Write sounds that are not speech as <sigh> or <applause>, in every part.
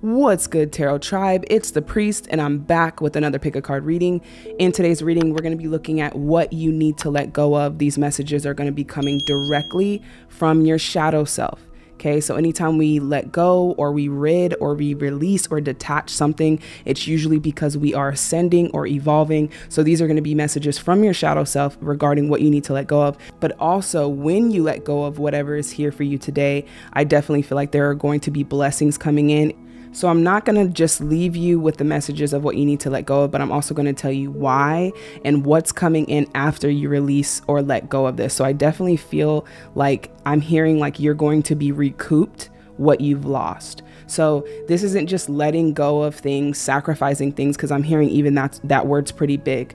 What's good, Tarot Tribe? It's the Priest, and I'm back with another pick a card reading. In today's reading, we're going to be looking at what you need to let go of. These messages are going to be coming directly from your shadow self. Okay, so anytime we let go or we rid or we release or detach something, it's usually because we are ascending or evolving. So these are going to be messages from your shadow self regarding what you need to let go of. But also, when you let go of whatever is here for you today, I definitely feel like there are going to be blessings coming in so I'm not going to just leave you with the messages of what you need to let go of, but I'm also going to tell you why and what's coming in after you release or let go of this. So I definitely feel like I'm hearing like you're going to be recouped what you've lost. So this isn't just letting go of things, sacrificing things, because I'm hearing even that that word's pretty big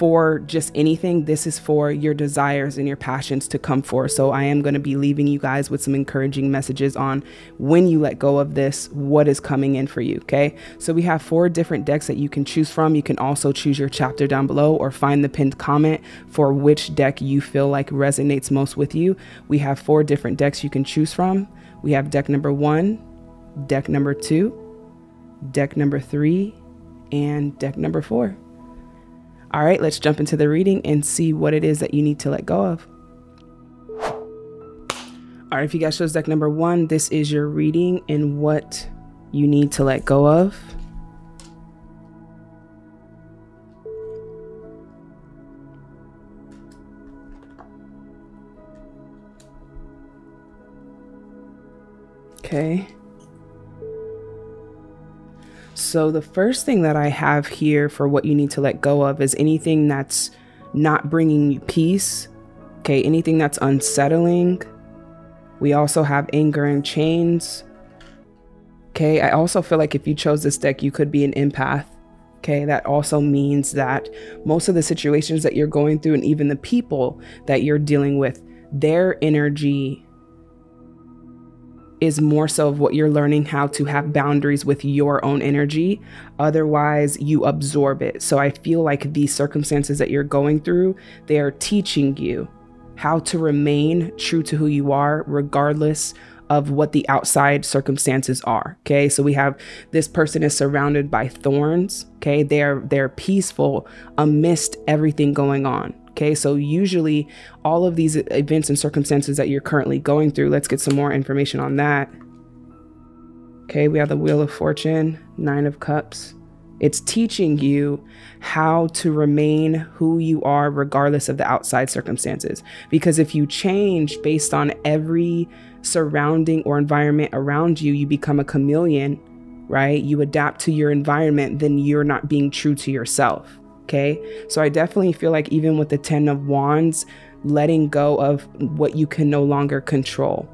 for just anything. This is for your desires and your passions to come forth. So I am going to be leaving you guys with some encouraging messages on when you let go of this, what is coming in for you. Okay. So we have four different decks that you can choose from. You can also choose your chapter down below or find the pinned comment for which deck you feel like resonates most with you. We have four different decks you can choose from. We have deck number one, deck number two, deck number three, and deck number four. All right, let's jump into the reading and see what it is that you need to let go of. All right, if you guys chose deck number one, this is your reading and what you need to let go of. Okay. So, the first thing that I have here for what you need to let go of is anything that's not bringing you peace. Okay, anything that's unsettling. We also have anger and chains. Okay, I also feel like if you chose this deck, you could be an empath. Okay, that also means that most of the situations that you're going through and even the people that you're dealing with, their energy is more so of what you're learning how to have boundaries with your own energy. Otherwise, you absorb it. So I feel like these circumstances that you're going through, they are teaching you how to remain true to who you are, regardless of what the outside circumstances are. Okay. So we have this person is surrounded by thorns. Okay. They're they're peaceful amidst everything going on. Okay, so usually all of these events and circumstances that you're currently going through, let's get some more information on that. Okay, we have the Wheel of Fortune, Nine of Cups. It's teaching you how to remain who you are regardless of the outside circumstances. Because if you change based on every surrounding or environment around you, you become a chameleon, right? You adapt to your environment, then you're not being true to yourself. Okay. So I definitely feel like even with the 10 of Wands, letting go of what you can no longer control.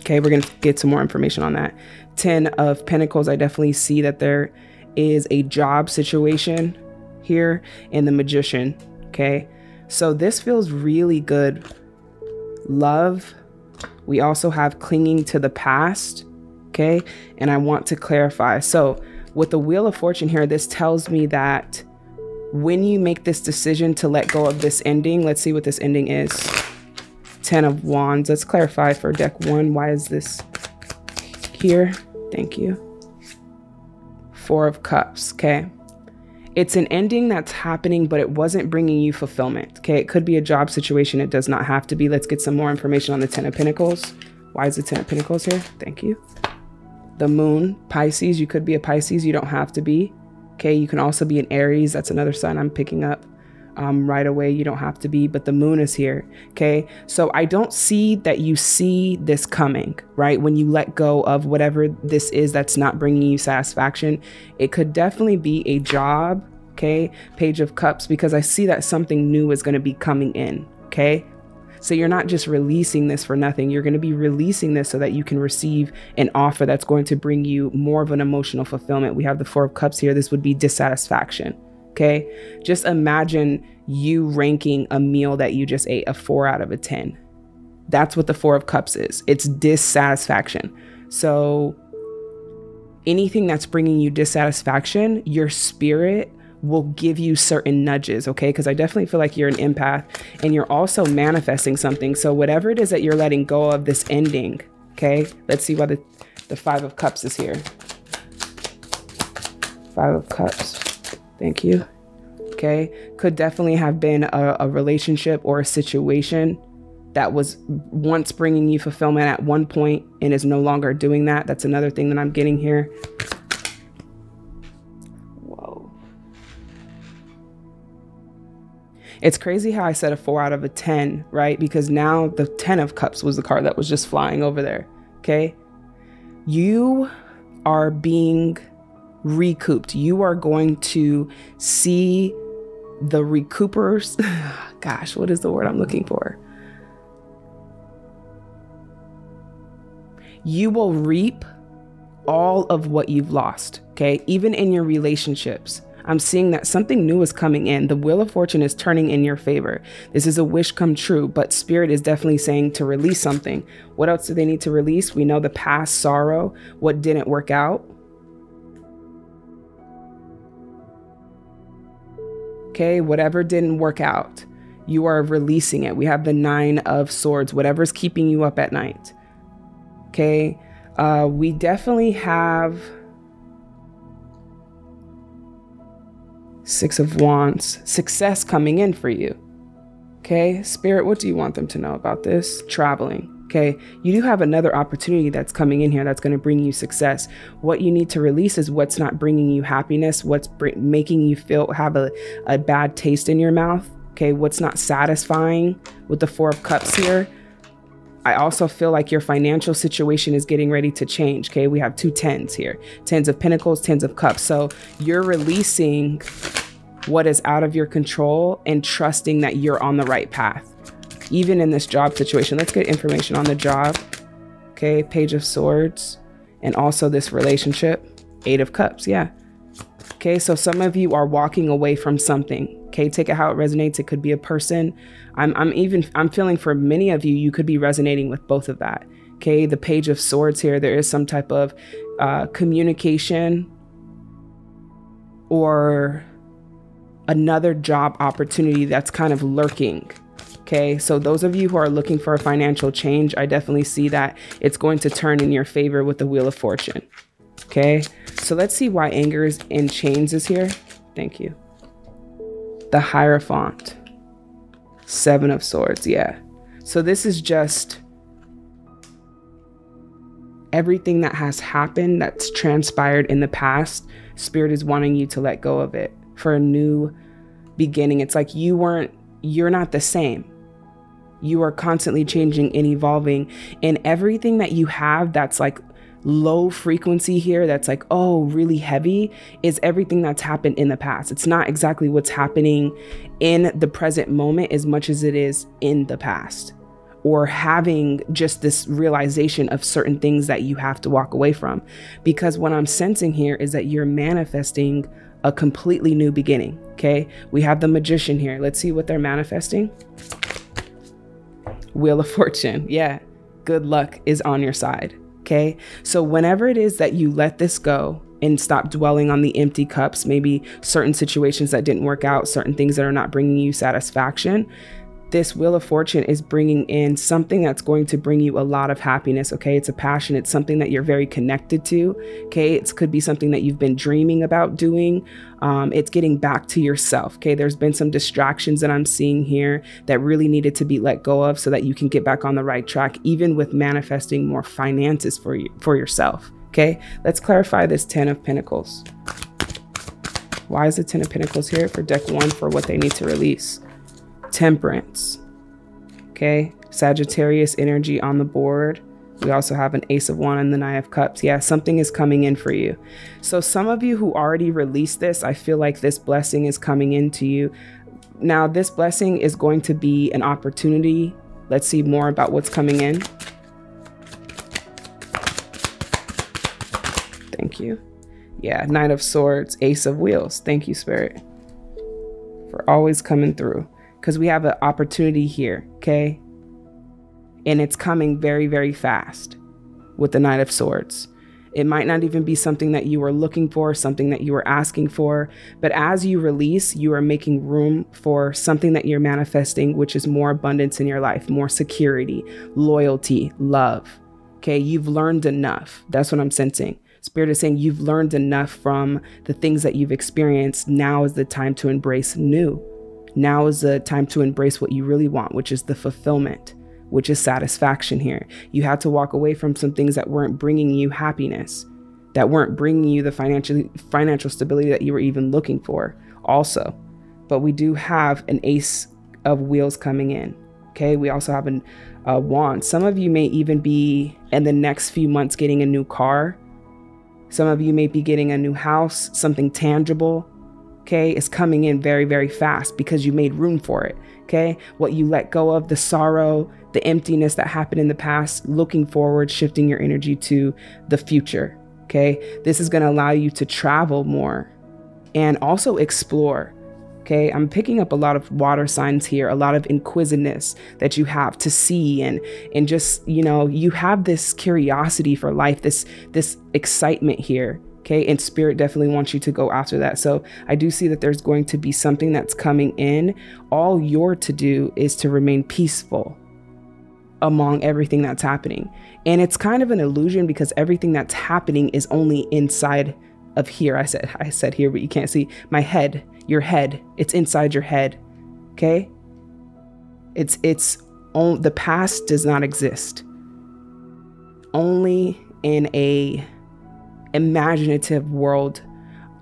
Okay. We're going to get some more information on that. 10 of Pentacles, I definitely see that there is a job situation here in the Magician. Okay. So this feels really good. Love. We also have clinging to the past. Okay. And I want to clarify. So with the Wheel of Fortune here, this tells me that when you make this decision to let go of this ending, let's see what this ending is. Ten of Wands. Let's clarify for deck one. Why is this here? Thank you. Four of Cups. Okay. It's an ending that's happening, but it wasn't bringing you fulfillment. Okay. It could be a job situation. It does not have to be. Let's get some more information on the Ten of Pentacles. Why is the Ten of Pentacles here? Thank you. The Moon, Pisces. You could be a Pisces. You don't have to be. Okay, you can also be an Aries. That's another sign I'm picking up um, right away. You don't have to be, but the moon is here. Okay, so I don't see that you see this coming, right? When you let go of whatever this is that's not bringing you satisfaction, it could definitely be a job. Okay, Page of Cups, because I see that something new is going to be coming in. Okay, so you're not just releasing this for nothing. You're going to be releasing this so that you can receive an offer that's going to bring you more of an emotional fulfillment. We have the Four of Cups here. This would be dissatisfaction. Okay. Just imagine you ranking a meal that you just ate a four out of a 10. That's what the Four of Cups is it's dissatisfaction. So anything that's bringing you dissatisfaction, your spirit will give you certain nudges, okay? Because I definitely feel like you're an empath and you're also manifesting something. So whatever it is that you're letting go of this ending, okay? Let's see why the, the Five of Cups is here. Five of Cups. Thank you. Okay. Could definitely have been a, a relationship or a situation that was once bringing you fulfillment at one point and is no longer doing that. That's another thing that I'm getting here. It's crazy how I said a four out of a 10, right? Because now the 10 of cups was the card that was just flying over there. Okay. You are being recouped. You are going to see the recoupers. <sighs> Gosh, what is the word I'm looking for? You will reap all of what you've lost, okay? Even in your relationships. I'm seeing that something new is coming in. The wheel of fortune is turning in your favor. This is a wish come true, but spirit is definitely saying to release something. What else do they need to release? We know the past sorrow, what didn't work out, Okay, whatever didn't work out, you are releasing it. We have the nine of swords, whatever's keeping you up at night. Okay, uh, we definitely have six of wands, success coming in for you. Okay, spirit, what do you want them to know about this? Traveling. Okay, you do have another opportunity that's coming in here that's going to bring you success. What you need to release is what's not bringing you happiness, what's making you feel have a, a bad taste in your mouth. Okay, what's not satisfying with the Four of Cups here. I also feel like your financial situation is getting ready to change. Okay, we have two tens here tens of pentacles, tens of cups. So you're releasing what is out of your control and trusting that you're on the right path even in this job situation. Let's get information on the job. Okay, Page of Swords, and also this relationship, Eight of Cups. Yeah. Okay, so some of you are walking away from something. Okay, take it how it resonates. It could be a person. I'm, I'm even, I'm feeling for many of you, you could be resonating with both of that. Okay, the Page of Swords here, there is some type of uh, communication or another job opportunity that's kind of lurking Okay, so those of you who are looking for a financial change, I definitely see that it's going to turn in your favor with the Wheel of Fortune. Okay, so let's see why anger is in chains is here. Thank you. The Hierophant, Seven of Swords. Yeah. So this is just everything that has happened that's transpired in the past. Spirit is wanting you to let go of it for a new beginning. It's like you weren't, you're not the same you are constantly changing and evolving. And everything that you have that's like low frequency here, that's like, oh, really heavy, is everything that's happened in the past. It's not exactly what's happening in the present moment as much as it is in the past. Or having just this realization of certain things that you have to walk away from. Because what I'm sensing here is that you're manifesting a completely new beginning. Okay. We have the magician here. Let's see what they're manifesting. Wheel of Fortune. Yeah, good luck is on your side. Okay. So, whenever it is that you let this go and stop dwelling on the empty cups, maybe certain situations that didn't work out, certain things that are not bringing you satisfaction, this wheel of fortune is bringing in something that's going to bring you a lot of happiness okay? It's a passion. It's something that you're very connected to okay? It could be something that you've been dreaming about doing. Um, it's getting back to yourself okay? There's been some distractions that i'm seeing here that really needed to be let go of so that you can get back on the right track even with manifesting more finances for you for yourself okay? Let's clarify this 10 of pentacles. Why is the 10 of pentacles here for deck one for what they need to release temperance. Okay, Sagittarius energy on the board. We also have an Ace of Wands and the Nine of Cups. Yeah, something is coming in for you. So, some of you who already released this, I feel like this blessing is coming into you. Now, this blessing is going to be an opportunity. Let's see more about what's coming in. Thank you. Yeah, Nine of Swords, Ace of Wheels. Thank you, Spirit, for always coming through because we have an opportunity here, okay? And it's coming very, very fast with the Knight of Swords. It might not even be something that you were looking for, something that you were asking for, but as you release, you are making room for something that you're manifesting, which is more abundance in your life, more security, loyalty, love. Okay, you've learned enough. That's what I'm sensing. Spirit is saying you've learned enough from the things that you've experienced. Now is the time to embrace new. Now is the time to embrace what you really want, which is the fulfillment, which is satisfaction here. You had to walk away from some things that weren't bringing you happiness, that weren't bringing you the financial financial stability that you were even looking for also. But we do have an ace of wheels coming in. Okay, we also have an, a wand. Some of you may even be in the next few months getting a new car. Some of you may be getting a new house, something tangible. Okay, it's coming in very, very fast because you made room for it. Okay, what you let go of, the sorrow, the emptiness that happened in the past, looking forward, shifting your energy to the future. Okay, this is going to allow you to travel more and also explore. Okay, I'm picking up a lot of water signs here, a lot of inquisitiveness that you have to see and and just, you know, you have this curiosity for life, this this excitement here. Okay, and spirit definitely wants you to go after that. So I do see that there's going to be something that's coming in. All you're to do is to remain peaceful among everything that's happening. And it's kind of an illusion because everything that's happening is only inside of here. I said I said here, but you can't see my head your head. It's inside your head. Okay? It's it's on the past does not exist. Only in a imaginative world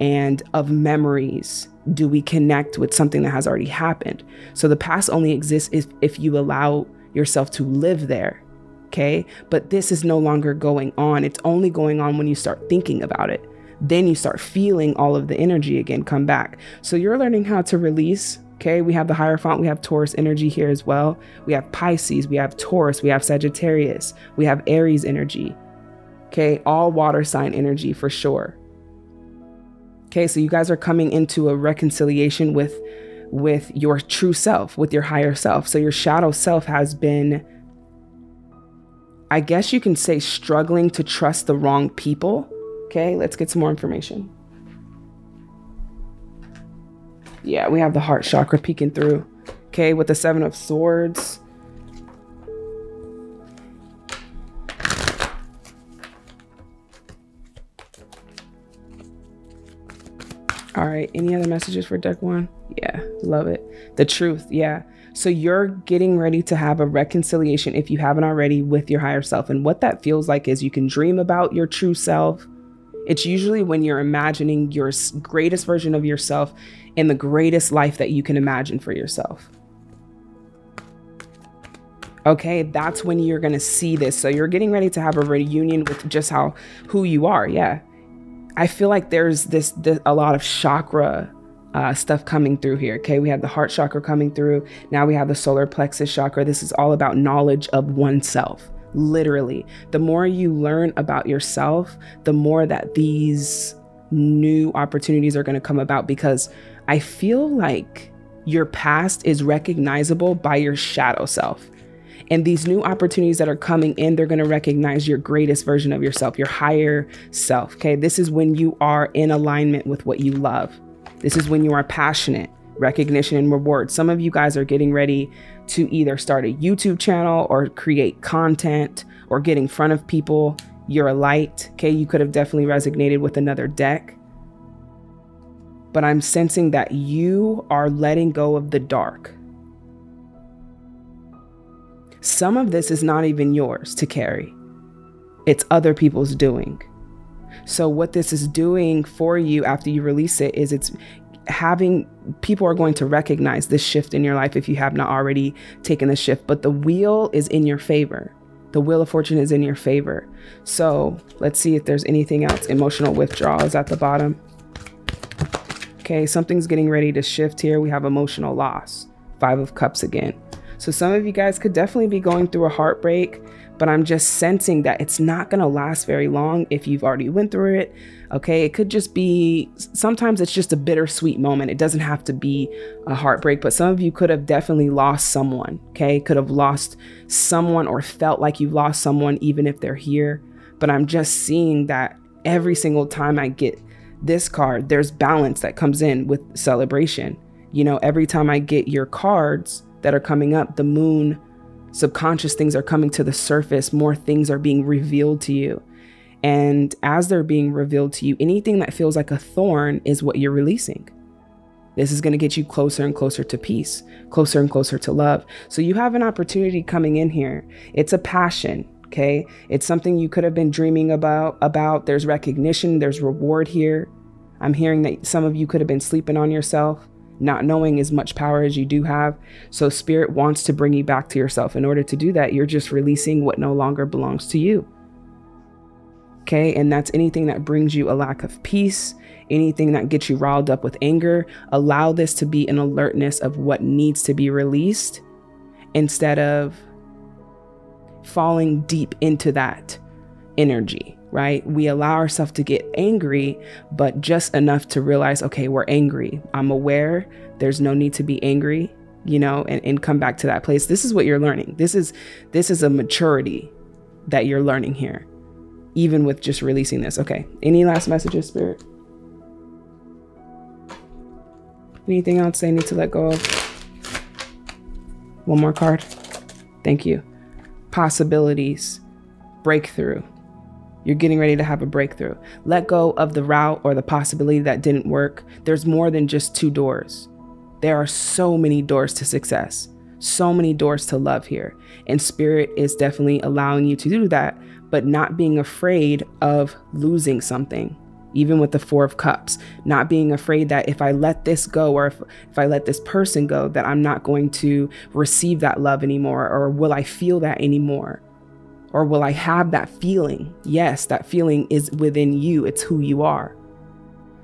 and of memories do we connect with something that has already happened. So the past only exists if, if you allow yourself to live there. Okay. But this is no longer going on. It's only going on when you start thinking about it then you start feeling all of the energy again come back. So you're learning how to release. Okay, we have the Hierophant, we have Taurus energy here as well. We have Pisces, we have Taurus, we have Sagittarius, we have Aries energy. Okay, all water sign energy for sure. Okay, so you guys are coming into a reconciliation with with your true self, with your higher self. So your shadow self has been I guess you can say struggling to trust the wrong people Okay, let's get some more information. Yeah, we have the heart chakra peeking through. Okay, with the Seven of Swords. All right, any other messages for deck one? Yeah, love it. The truth, yeah. So you're getting ready to have a reconciliation, if you haven't already, with your higher self. And what that feels like is you can dream about your true self it's usually when you're imagining your greatest version of yourself in the greatest life that you can imagine for yourself. Okay, that's when you're going to see this. So you're getting ready to have a reunion with just how who you are. Yeah. I feel like there's this, this a lot of chakra uh, stuff coming through here. Okay, we have the heart chakra coming through. Now we have the solar plexus chakra. This is all about knowledge of oneself literally. The more you learn about yourself, the more that these new opportunities are going to come about because I feel like your past is recognizable by your shadow self. And these new opportunities that are coming in, they're going to recognize your greatest version of yourself, your higher self. Okay. This is when you are in alignment with what you love. This is when you are passionate, recognition and reward. Some of you guys are getting ready to either start a YouTube channel or create content or get in front of people. You're a light. Okay. You could have definitely resonated with another deck. But I'm sensing that you are letting go of the dark. Some of this is not even yours to carry, it's other people's doing. So, what this is doing for you after you release it is it's having people are going to recognize this shift in your life if you have not already taken the shift, but the wheel is in your favor. The wheel of fortune is in your favor. So let's see if there's anything else. Emotional withdrawal is at the bottom. Okay, something's getting ready to shift here. We have emotional loss. Five of Cups again. So some of you guys could definitely be going through a heartbreak, but I'm just sensing that it's not going to last very long if you've already went through it. Okay, it could just be sometimes it's just a bittersweet moment. It doesn't have to be a heartbreak, but some of you could have definitely lost someone. Okay, could have lost someone or felt like you've lost someone, even if they're here. But I'm just seeing that every single time I get this card, there's balance that comes in with celebration. You know, every time I get your cards that are coming up, the moon, subconscious things are coming to the surface, more things are being revealed to you And as they're being revealed to you, anything that feels like a thorn is what you're releasing. This is going to get you closer and closer to peace, closer and closer to love. So you have an opportunity coming in here. It's a passion, okay? It's something you could have been dreaming about about. There's recognition, there's reward here. I'm hearing that some of you could have been sleeping on yourself, not knowing as much power as you do have. So spirit wants to bring you back to yourself. In order to do that, you're just releasing what no longer belongs to you. Okay? And that's anything that brings you a lack of peace, anything that gets you riled up with anger, allow this to be an alertness of what needs to be released instead of falling deep into that energy, right? We allow ourselves to get angry, but just enough to realize, okay, we're angry. I'm aware there's no need to be angry, you know, and, and come back to that place. This is what you're learning. This is this is a maturity that you're learning here, even with just releasing this. Okay. Any last messages, spirit? Anything else they need to let go of? One more card. Thank you. Possibilities. Breakthrough. You're getting ready to have a breakthrough. Let go of the route or the possibility that didn't work. There's more than just two doors. There are so many doors to success, so many doors to love here. And Spirit is definitely allowing you to do that, but not being afraid of losing something even with the Four of Cups, not being afraid that if I let this go or if, if I let this person go, that I'm not going to receive that love anymore, or will I feel that anymore? Or will I have that feeling? Yes, that feeling is within you, it's who you are.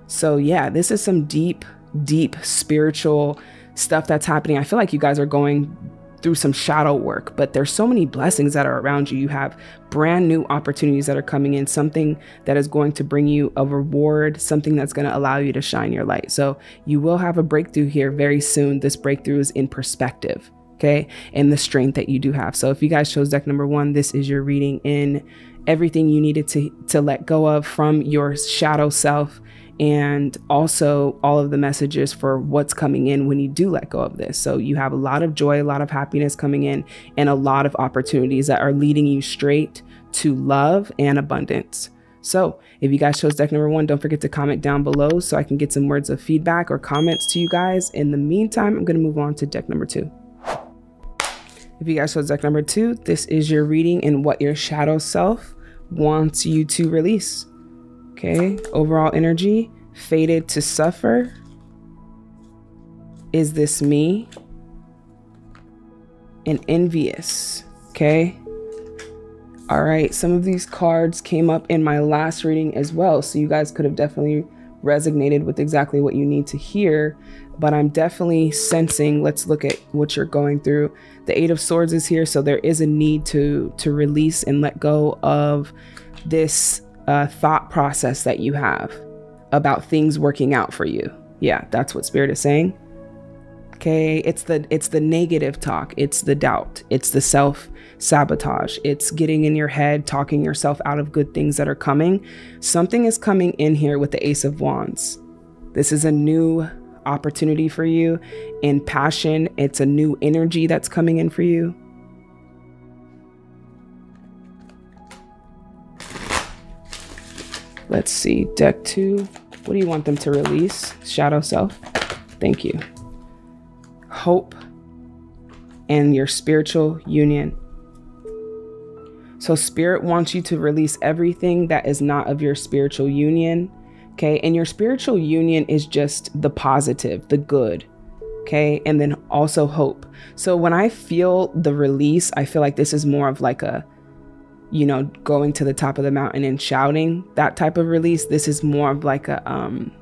So, yeah, this is some deep, deep spiritual stuff that's happening. I feel like you guys are going through some shadow work, but there's so many blessings that are around you. You have brand new opportunities that are coming in, something that is going to bring you a reward, something that's going to allow you to shine your light. So you will have a breakthrough here very soon. This breakthrough is in perspective, okay, and the strength that you do have. So if you guys chose deck number one, this is your reading in everything you needed to to let go of from your shadow self and also all of the messages for what's coming in when you do let go of this. So you have a lot of joy, a lot of happiness coming in, and a lot of opportunities that are leading you straight to love and abundance. So, if you guys chose deck number one, don't forget to comment down below so I can get some words of feedback or comments to you guys. In the meantime, I'm going to move on to deck number two. If you guys saw deck number two, this is your reading and what your shadow self wants you to release. Okay, overall energy, fated to suffer. Is this me? And envious. Okay. All right, some of these cards came up in my last reading as well. So you guys could have definitely resonated with exactly what you need to hear. But I'm definitely sensing, let's look at what you're going through. The Eight of Swords is here, so there is a need to to release and let go of this uh, thought process that you have about things working out for you. Yeah, that's what spirit is saying. Okay, it's the it's the negative talk, it's the doubt, it's the self sabotage. It's getting in your head, talking yourself out of good things that are coming. Something is coming in here with the Ace of Wands. This is a new opportunity for you in passion. It's a new energy that's coming in for you. Let's see, deck two. What do you want them to release? Shadow self. Thank you. Hope and your spiritual union. So, spirit wants you to release everything that is not of your spiritual union. Okay. And your spiritual union is just the positive, the good. Okay. And then also hope. So, when I feel the release, I feel like this is more of like a you know, going to the top of the mountain and shouting, that type of release. This is more of like a um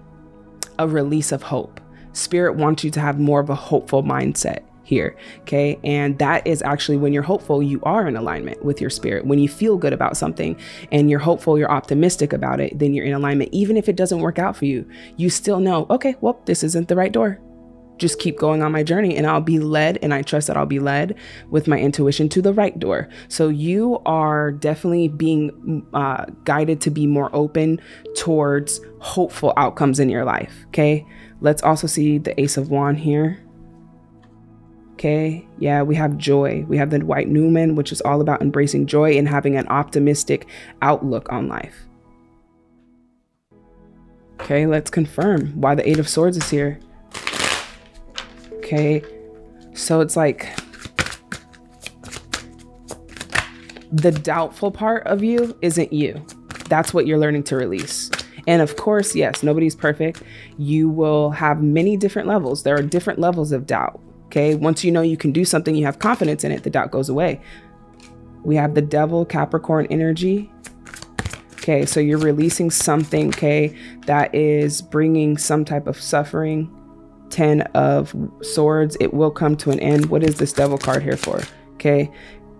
a release of hope. Spirit wants you to have more of a hopeful mindset here. Okay. And that is actually when you're hopeful, you are in alignment with your spirit. When you feel good about something and you're hopeful, you're optimistic about it, then you're in alignment. Even if it doesn't work out for you, you still know, okay, well, this isn't the right door just keep going on my journey and I'll be led and I trust that I'll be led with my intuition to the right door. So you are definitely being uh, guided to be more open towards hopeful outcomes in your life. Okay. Let's also see the Ace of Wand here. Okay. Yeah, we have joy. We have the White Newman, which is all about embracing joy and having an optimistic outlook on life. Okay, let's confirm why the Eight of Swords is here. Okay, so it's like the doubtful part of you isn't you. That's what you're learning to release. And of course, yes, nobody's perfect. You will have many different levels. There are different levels of doubt. Okay. Once you know you can do something, you have confidence in it, the doubt goes away. We have the devil, Capricorn energy. Okay. So you're releasing something, okay, that is bringing some type of suffering. 10 of swords. It will come to an end. What is this devil card here for? Okay.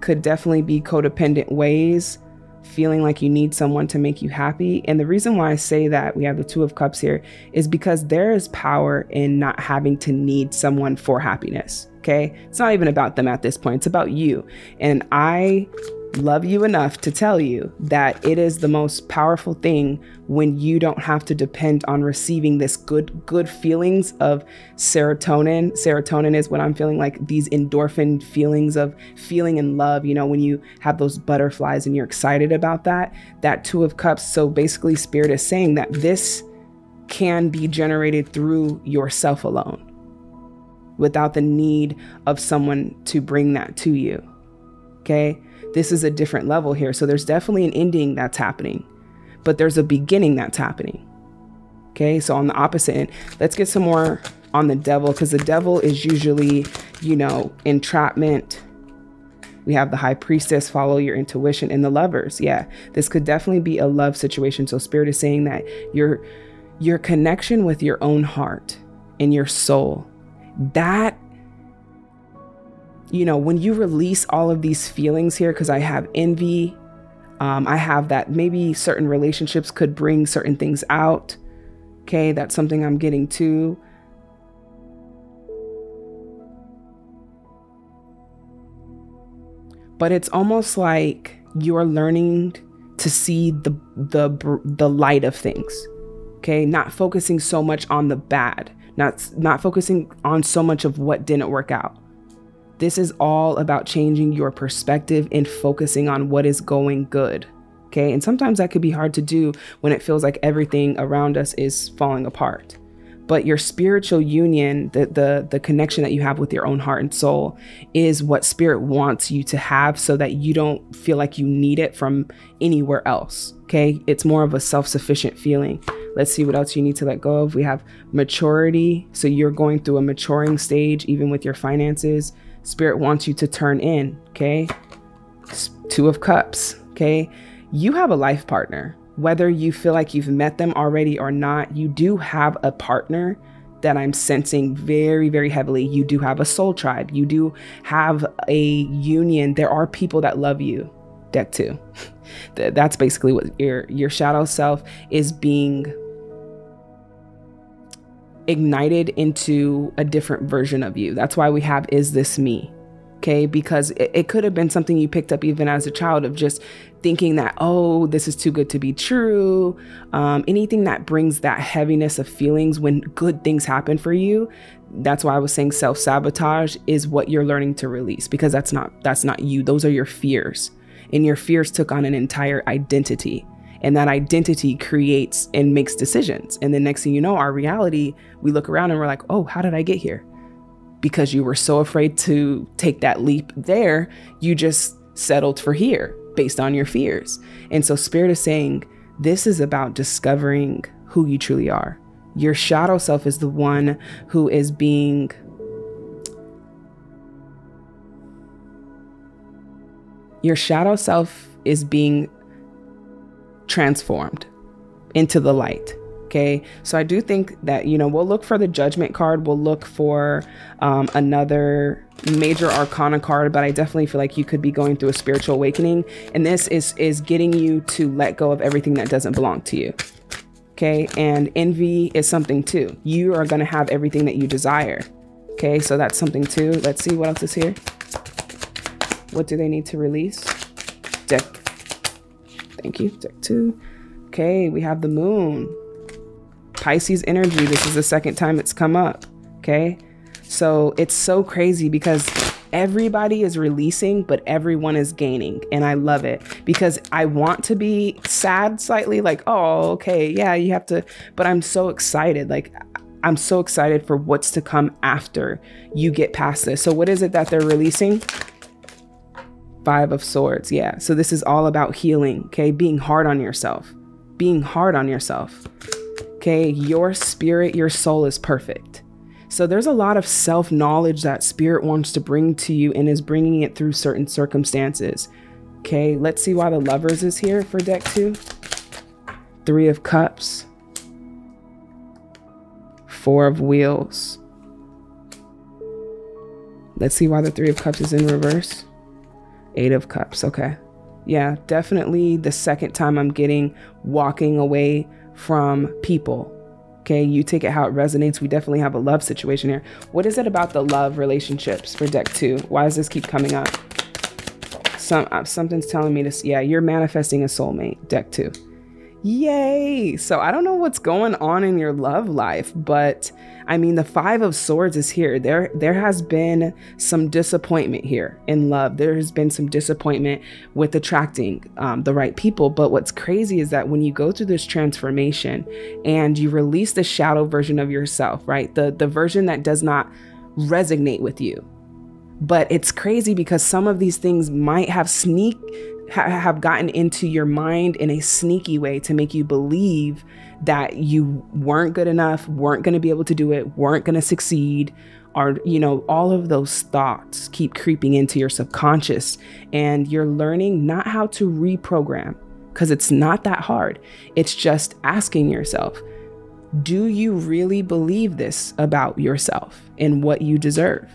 Could definitely be codependent ways feeling like you need someone to make you happy. And the reason why I say that we have the Two of Cups here is because there is power in not having to need someone for happiness. Okay. It's not even about them at this point, it's about you. And I love you enough to tell you that it is the most powerful thing when you don't have to depend on receiving this good good feelings of serotonin. Serotonin is what i'm feeling like these endorphin feelings of feeling in love you know when you have those butterflies and you're excited about that. That two of cups so basically spirit is saying that this can be generated through yourself alone without the need of someone to bring that to you okay this is a different level here. So there's definitely an ending that's happening, but there's a beginning that's happening. Okay, so on the opposite end, let's get some more on the devil because the devil is usually, you know, entrapment. We have the high priestess, follow your intuition, and the lovers. Yeah, this could definitely be a love situation. So spirit is saying that your your connection with your own heart and your soul, that you know, when you release all of these feelings here, because I have envy, um, I have that maybe certain relationships could bring certain things out. Okay, that's something I'm getting to. But it's almost like you're learning to see the the the light of things. Okay, not focusing so much on the bad, not not focusing on so much of what didn't work out. This is all about changing your perspective and focusing on what is going good. Okay. And sometimes that could be hard to do when it feels like everything around us is falling apart. But your spiritual union, the, the, the connection that you have with your own heart and soul, is what spirit wants you to have so that you don't feel like you need it from anywhere else. Okay. It's more of a self sufficient feeling. Let's see what else you need to let go of. We have maturity. So you're going through a maturing stage, even with your finances. Spirit wants you to turn in, okay? Two of Cups, okay? You have a life partner. Whether you feel like you've met them already or not, you do have a partner that I'm sensing very, very heavily. You do have a soul tribe. You do have a union. There are people that love you. Deck two. <laughs> That's basically what your your shadow self is being ignited into a different version of you. That's why we have Is This Me? Okay, because it, it, could have been something you picked up even as a child of just thinking that, oh, this is too good to be true. Um, anything that brings that heaviness of feelings when good things happen for you. That's why I was saying self sabotage is what you're learning to release because that's not that's not you. Those are your fears, and your fears took on an entire identity. And that identity creates and makes decisions. And then next thing you know, our reality, we look around and we're like, oh, how did I get here? Because you were so afraid to take that leap there, you just settled for here based on your fears. And so, Spirit is saying, this is about discovering who you truly are. Your shadow self is the one who is being your shadow self is being transformed into the light. Okay. So I do think that, you know, we'll look for the judgment card. We'll look for um, another major arcana card, but I definitely feel like you could be going through a spiritual awakening. And this is, is getting you to let go of everything that doesn't belong to you. Okay. And envy is something too. You are going to have everything that you desire. Okay. So that's something too. Let's see what else is here. What do they need to release? Deck Thank you. Deck two. Okay, we have the moon. Pisces energy. This is the second time it's come up. Okay. So it's so crazy because everybody is releasing, but everyone is gaining. And I love it because I want to be sad slightly, like, oh, okay, yeah, you have to, but I'm so excited. Like, I'm so excited for what's to come after you get past this. So, what is it that they're releasing? Five of Swords. Yeah. So, this is all about healing, okay? Being hard on yourself, being hard on yourself. Okay. Your spirit, your soul is perfect. So there's a lot of self knowledge that spirit wants to bring to you and is bringing it through certain circumstances. Okay, let's see why the lovers is here for deck two. Three of cups. Four of wheels. Let's see why the three of cups is in reverse. Eight of cups, okay. Yeah, definitely the second time I'm getting walking away from people Okay, you take it how it resonates. We definitely have a love situation here. What is it about the love relationships for deck two? Why does this keep coming up? Some uh, something's telling me this. Yeah, you're manifesting a soulmate. Deck two. Yay! So I don't know what's going on in your love life, but I mean the 5 of swords is here. There there has been some disappointment here in love. There has been some disappointment with attracting um, the right people, but what's crazy is that when you go through this transformation and you release the shadow version of yourself, right? The the version that does not resonate with you. But it's crazy because some of these things might have sneak ha- have gotten into your mind in a sneaky way to make you believe that you weren't good enough, weren't going to be able to do it, weren't going to succeed, or, you know, all of those thoughts keep creeping into your subconscious and you're learning not how to reprogram because it's not that hard. It's just asking yourself, do you really believe this about yourself and what you deserve?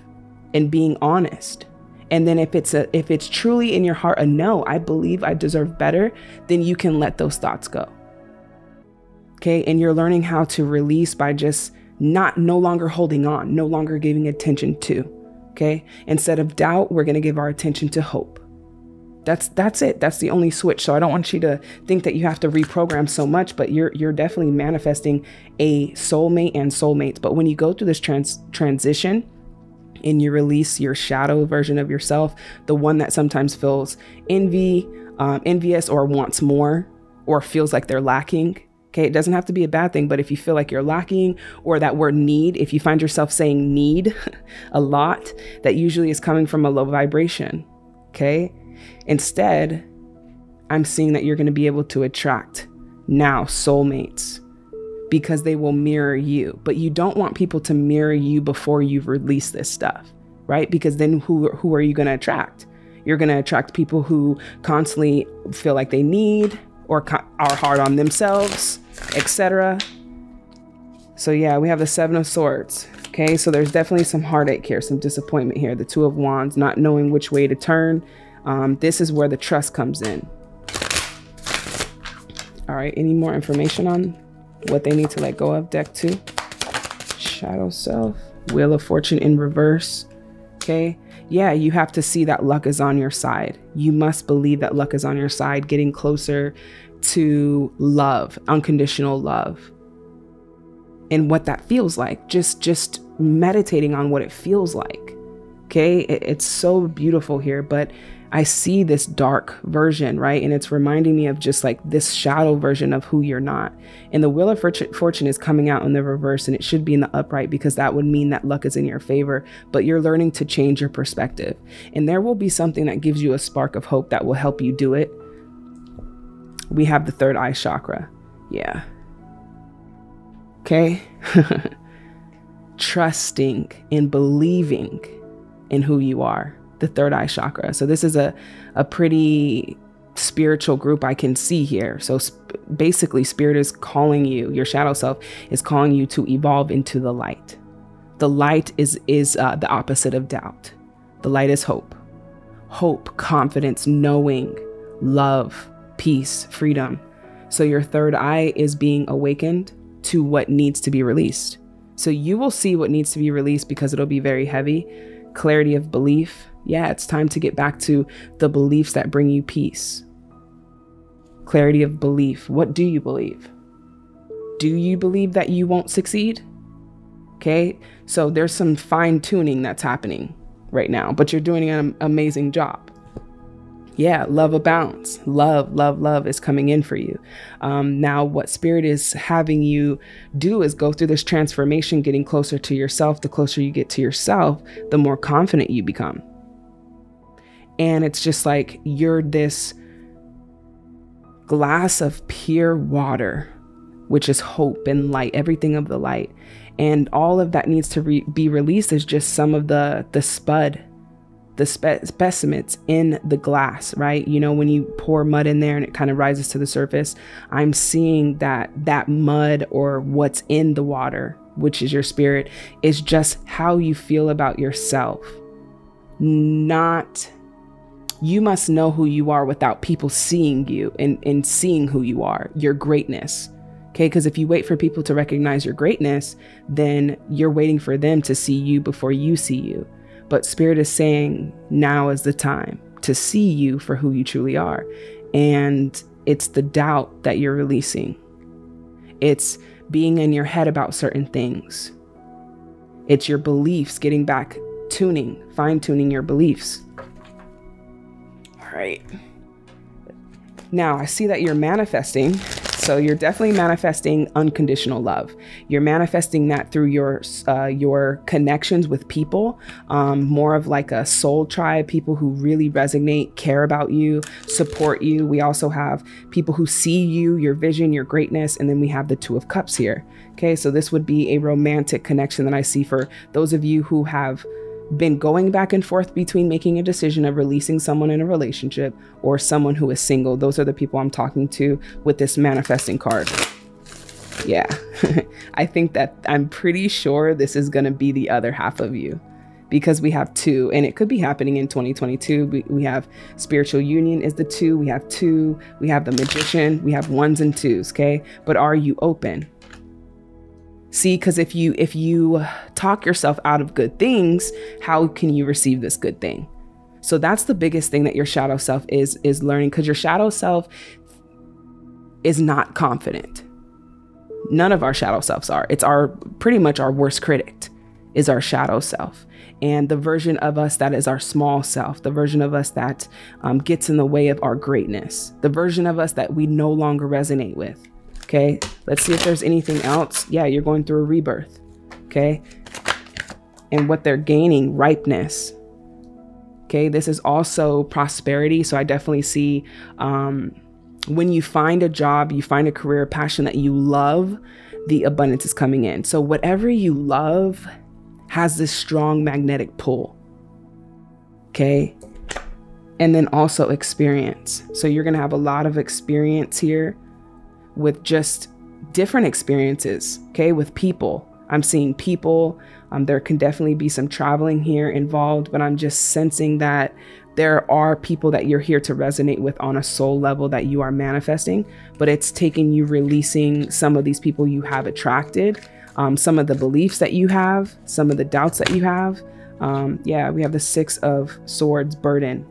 And being honest. And then if it's a if it's truly in your heart a no, I believe I deserve better, then you can let those thoughts go. Okay? And you're learning how to release by just not no longer holding on, no longer giving attention to. Okay? Instead of doubt, we're going to give our attention to hope. That's that's it. That's the only switch. So I don't want you to think that you have to reprogram so much, but you're you're definitely manifesting a soulmate and soulmates. But when you go through this trans transition, and you release your shadow version of yourself, the one that sometimes feels envy, um, envious, or wants more, or feels like they're lacking. Okay, it doesn't have to be a bad thing, but if you feel like you're lacking, or that word need, if you find yourself saying need <laughs> a lot, that usually is coming from a low vibration. Okay, instead, I'm seeing that you're going to be able to attract now soulmates because they will mirror you. But you don't want people to mirror you before you've released this stuff, right? Because then who who are you going to attract? You're going to attract people who constantly feel like they need or are hard on themselves, etc. So yeah, we have the 7 of swords. Okay? So there's definitely some heartache here, some disappointment here. The 2 of wands, not knowing which way to turn. Um, this is where the trust comes in. All right, any more information on what they need to let go of. Deck two, Shadow Self, Wheel of Fortune in reverse. Okay. Yeah, you have to see that luck is on your side. You must believe that luck is on your side, getting closer to love, unconditional love. And what that feels like. Just just meditating on what it feels like. Okay? It, it's so beautiful here, but I see this dark version, right? And it's reminding me of just like this shadow version of who you're not. And the Wheel of Fortune is coming out in the reverse and it should be in the upright because that would mean that luck is in your favor, but you're learning to change your perspective. And there will be something that gives you a spark of hope that will help you do it. We have the third eye chakra. Yeah. Okay. <laughs> Trusting and believing in who you are the third eye chakra. So this is a a pretty spiritual group I can see here. So sp- basically spirit is calling you, your shadow self is calling you to evolve into the light. The light is is uh, the opposite of doubt. The light is hope. Hope, confidence, knowing, love, peace, freedom. So your third eye is being awakened to what needs to be released. So you will see what needs to be released because it'll be very heavy. Clarity of belief, yeah, it's time to get back to the beliefs that bring you peace. Clarity of belief. What do you believe? Do you believe that you won't succeed? Okay. So there's some fine tuning that's happening right now, but you're doing an amazing job. Yeah, love abounds. Love, love, love is coming in for you. Um, now, what Spirit is having you do is go through this transformation, getting closer to yourself. The closer you get to yourself, the more confident you become. And it's just like you're this glass of pure water, which is hope and light, everything of the light. And all of that needs to re- be released is just some of the the spud, the spe- specimens in the glass, right? You know, when you pour mud in there and it kind of rises to the surface, I'm seeing that that mud or what's in the water, which is your spirit, is just how you feel about yourself. Not you must know who you are without people seeing you and, and seeing who you are, your greatness. Okay, because if you wait for people to recognize your greatness, then you're waiting for them to see you before you see you. But Spirit is saying now is the time to see you for who you truly are. And it's the doubt that you're releasing, it's being in your head about certain things, it's your beliefs, getting back, tuning, fine tuning your beliefs right. Now, I see that you're manifesting. So you're definitely manifesting unconditional love. You're manifesting that through your uh, your connections with people, um, more of like a soul tribe, people who really resonate, care about you, support you. We also have people who see you, your vision, your greatness, and then we have the Two of Cups here. Okay, so this would be a romantic connection that I see for those of you who have been going back and forth between making a decision of releasing someone in a relationship or someone who is single. Those are the people I'm talking to with this manifesting card. Yeah, <laughs> I think that I'm pretty sure this is going to be the other half of you because we have two, and it could be happening in 2022. We, we have spiritual union is the two, we have two, we have the magician, we have ones and twos, okay? But are you open? See, because if you if you talk yourself out of good things, how can you receive this good thing? So that's the biggest thing that your shadow self is is learning because your shadow self is not confident. None of our shadow selves are. It's our pretty much our worst critic is our shadow self. And the version of us that is our small self, the version of us that um, gets in the way of our greatness, the version of us that we no longer resonate with. Okay, let's see if there's anything else. Yeah, you're going through a rebirth. Okay, and what they're gaining ripeness. Okay, this is also prosperity. So I definitely see um, when you find a job, you find a career, passion that you love, the abundance is coming in. So whatever you love has this strong magnetic pull. Okay. And then also experience. So you're going to have a lot of experience here with just different experiences, okay, with people. I'm seeing people. Um, there can definitely be some traveling here involved, but I'm just sensing that there are people that you're here to resonate with on a soul level that you are manifesting, but it's taking you releasing some of these people you have attracted, um, some of the beliefs that you have, some of the doubts that you have. Um, yeah, we have the Six of Swords burden,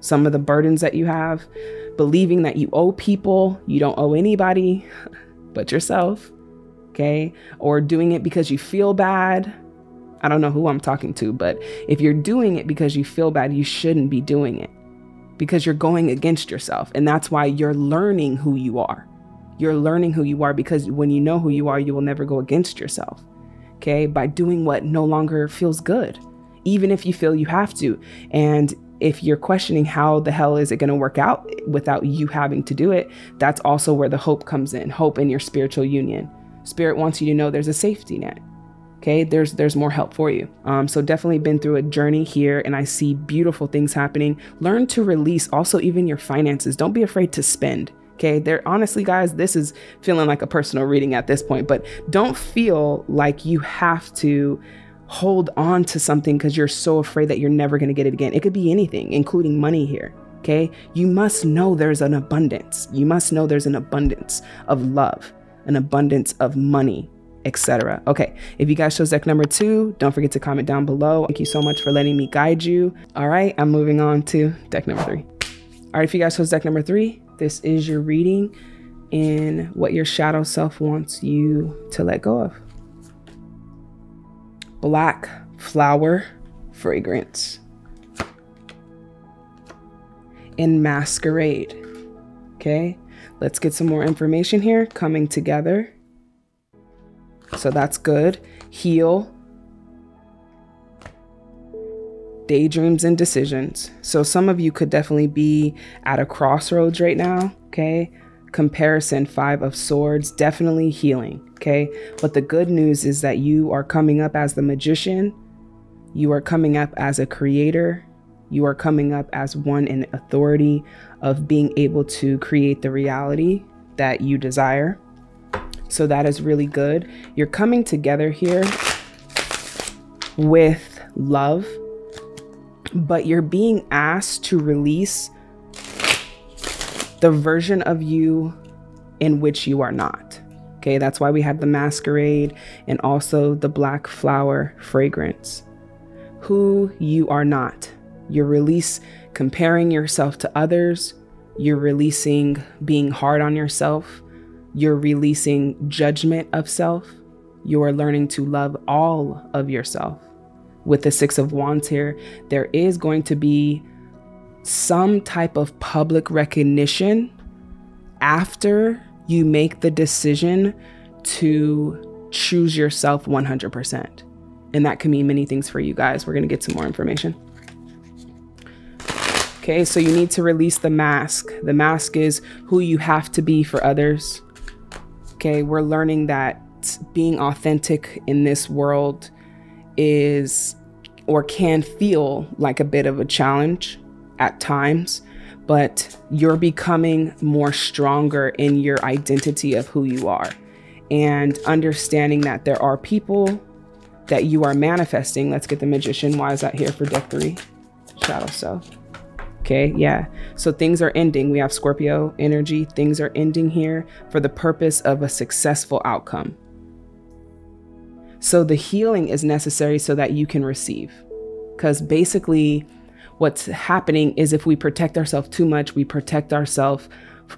some of the burdens that you have believing that you owe people, you don't owe anybody <laughs> but yourself, okay? Or doing it because you feel bad. I don't know who I'm talking to, but if you're doing it because you feel bad, you shouldn't be doing it because you're going against yourself. And that's why you're learning who you are. You're learning who you are because when you know who you are, you will never go against yourself, okay? By doing what no longer feels good, even if you feel you have to. And if you're questioning how the hell is it going to work out without you having to do it, that's also where the hope comes in hope in your spiritual union. Spirit wants you to know there's a safety net. Okay, there's there's more help for you. Um, so definitely been through a journey here, and I see beautiful things happening. Learn to release also even your finances. Don't be afraid to spend. Okay, there honestly, guys, this is feeling like a personal reading at this point, but don't feel like you have to hold on to something because you're so afraid that you're never going to get it again. It could be anything, including money here. Okay. You must know there's an abundance. You must know there's an abundance of love, an abundance of money, etc. Okay. If you guys chose deck number two, don't forget to comment down below. Thank you so much for letting me guide you. All right. I'm moving on to deck number three. All right. If you guys chose deck number three, this is your reading in what your shadow self wants you to let go of. Black flower fragrance in masquerade. Okay, let's get some more information here coming together. So that's good. Heal. Daydreams and decisions. So some of you could definitely be at a crossroads right now. Okay. Comparison, five of swords, definitely healing. Okay. But the good news is that you are coming up as the magician. You are coming up as a creator. You are coming up as one in authority of being able to create the reality that you desire. So that is really good. You're coming together here with love, but you're being asked to release the version of you in which you are not. Okay, that's why we have the masquerade and also the black flower fragrance. Who you are not. You release comparing yourself to others. You're releasing being hard on yourself. You're releasing judgment of self. You are learning to love all of yourself. With the Six of Wands here, there is going to be some type of public recognition after you make the decision to choose yourself 100%. And that can mean many things for you guys. We're going to get some more information. Okay, so you need to release the mask. The mask is who you have to be for others. Okay, we're learning that being authentic in this world is or can feel like a bit of a challenge at times, but you're becoming more stronger in your identity of who you are and understanding that there are people that you are manifesting. Let's get the magician. Why is that here for deck three? Shadow self. Okay, yeah. So things are ending. We have Scorpio energy. Things are ending here for the purpose of a successful outcome. So the healing is necessary so that you can receive. Because basically, what's happening is if we protect ourselves too much, we protect ourselves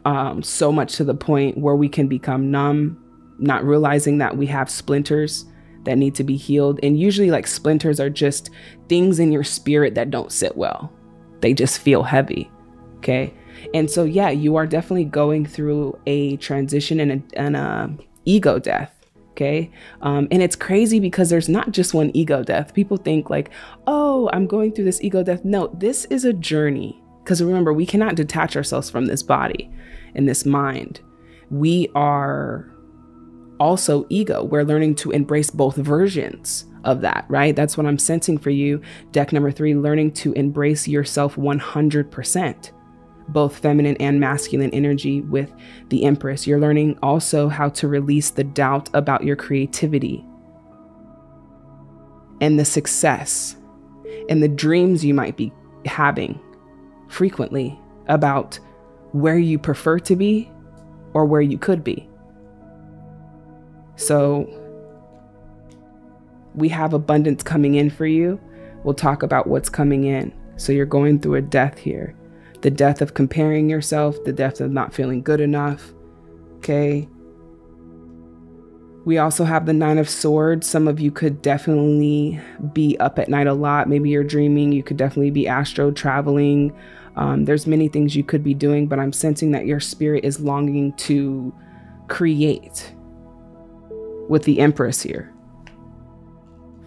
um, so much to the point where we can become numb, not realizing that we have splinters that need to be healed. And usually, like splinters are just things in your spirit that don't sit well they just feel heavy. Okay. And so, yeah, you are definitely going through a transition and a, and a ego death. Okay. Um, and it's crazy because there's not just one ego death. People think, like, oh, I'm going through this ego death. No, this is a journey. Because remember, we cannot detach ourselves from this body and this mind. We are also ego. We're learning to embrace both versions of that, right? That's what I'm sensing for you. Deck number three, learning to embrace yourself 100%, both feminine and masculine energy with the Empress. You're learning also how to release the doubt about your creativity and the success and the dreams you might be having frequently about where you prefer to be or where you could be. So, we have abundance coming in for you. We'll talk about what's coming in. So you're going through a death here the death of comparing yourself, the death of not feeling good enough. Okay. We also have the Nine of Swords. Some of you could definitely be up at night a lot. Maybe you're dreaming. You could definitely be astro traveling. Um, there's many things you could be doing, but I'm sensing that your spirit is longing to create with the Empress here.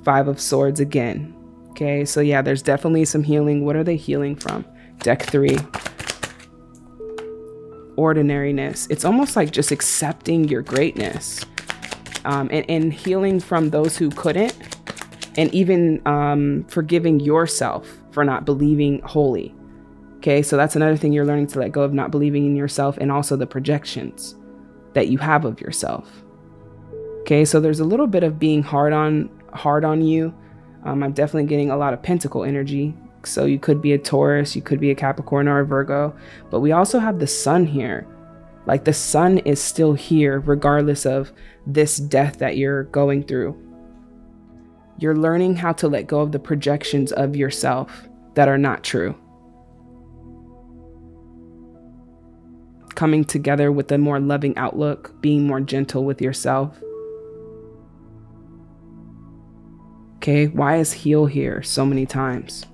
Five of Swords again. Okay, so yeah, there's definitely some healing. What are they healing from? Deck three. Ordinariness. It's almost like just accepting your greatness um, and, and healing from those who couldn't, and even um, forgiving yourself for not believing wholly. Okay, so that's another thing you're learning to let go of not believing in yourself and also the projections that you have of yourself. Okay, so there's a little bit of being hard on hard on you. Um, I'm definitely getting a lot of pentacle energy. So you could be a Taurus, you could be a Capricorn or a Virgo, but we also have the sun here. Like the sun is still here regardless of this death that you're going through. You're learning how to let go of the projections of yourself that are not true. Coming together with a more loving outlook, being more gentle with yourself Okay, why is heal here so many times?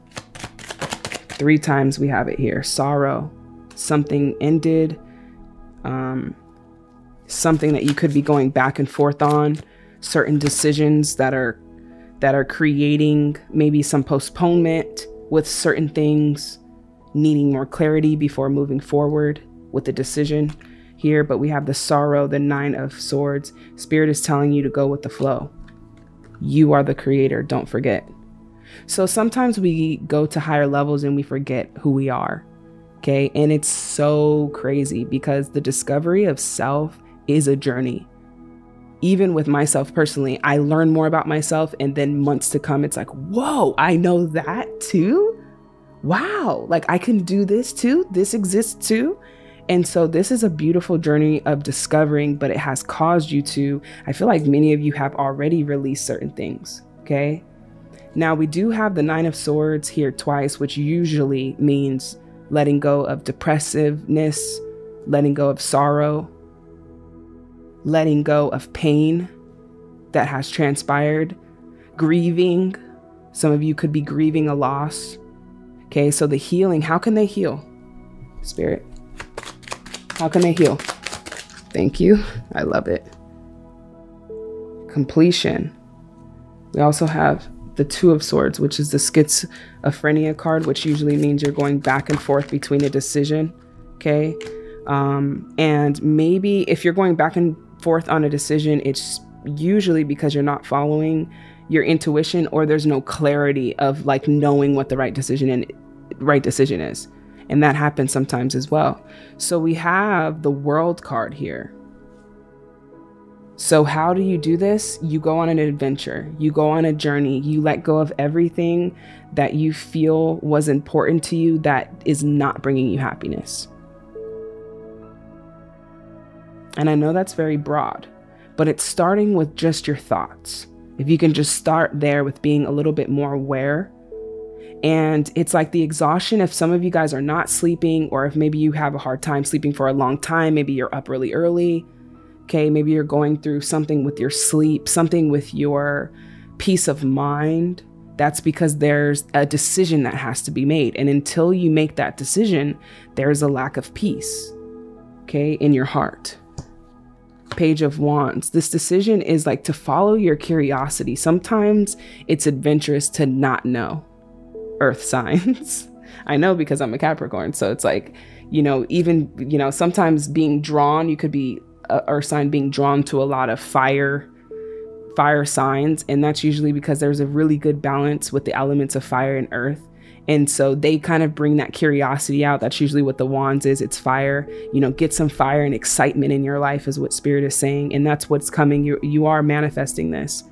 Three times we have it here sorrow, something ended, um, something that you could be going back and forth on, certain decisions that are that are creating maybe some postponement with certain things, needing more clarity before moving forward with the decision here. But we have the sorrow, the nine of swords. Spirit is telling you to go with the flow. You are the creator, don't forget. So sometimes we go to higher levels and we forget who we are. Okay. And it's so crazy because the discovery of self is a journey. Even with myself personally, I learn more about myself, and then months to come, it's like, whoa, I know that too. Wow, like I can do this too. This exists too. And so this is a beautiful journey of discovering, but it has caused you to, I feel like many of you have already released certain things. Okay. Now we do have the Nine of Swords here twice, which usually means letting go of depressiveness, letting go of sorrow, letting go of pain that has transpired, grieving. Some of you could be grieving a loss. Okay, so the healing, how can they heal? Spirit. How can they heal? Thank you. I love it. Completion. We also have the Two of Swords, which is the schizophrenia card, which usually means you're going back and forth between a decision. Okay. Um, and maybe if you're going back and forth on a decision, it's usually because you're not following your intuition or there's no clarity of like knowing what the right decision and right decision is. And that happens sometimes as well. So we have the world card here. So, how do you do this? You go on an adventure, you go on a journey, you let go of everything that you feel was important to you that is not bringing you happiness. And I know that's very broad, but it's starting with just your thoughts. If you can just start there with being a little bit more aware. And it's like the exhaustion if some of you guys are not sleeping, or if maybe you have a hard time sleeping for a long time, maybe you're up really early Okay, maybe you're going through something with your sleep, something with your peace of mind. That's because there's a decision that has to be made. And until you make that decision, there's a lack of peace, okay, in your heart. Page of Wands. This decision is like to follow your curiosity. Sometimes it's adventurous to not know earth <laughs> signs. I know because I'm a Capricorn. So it's like, you know, even, you know, sometimes being drawn, you could be Uh, earth sign being drawn to a lot of fire fire signs and that's usually because there's a really good balance with the elements of fire and earth. And so they kind of bring that curiosity out. That's usually what the wands is. It's fire. You know get some fire and excitement in your life is what spirit is saying. And that's what's coming. You you are manifesting this.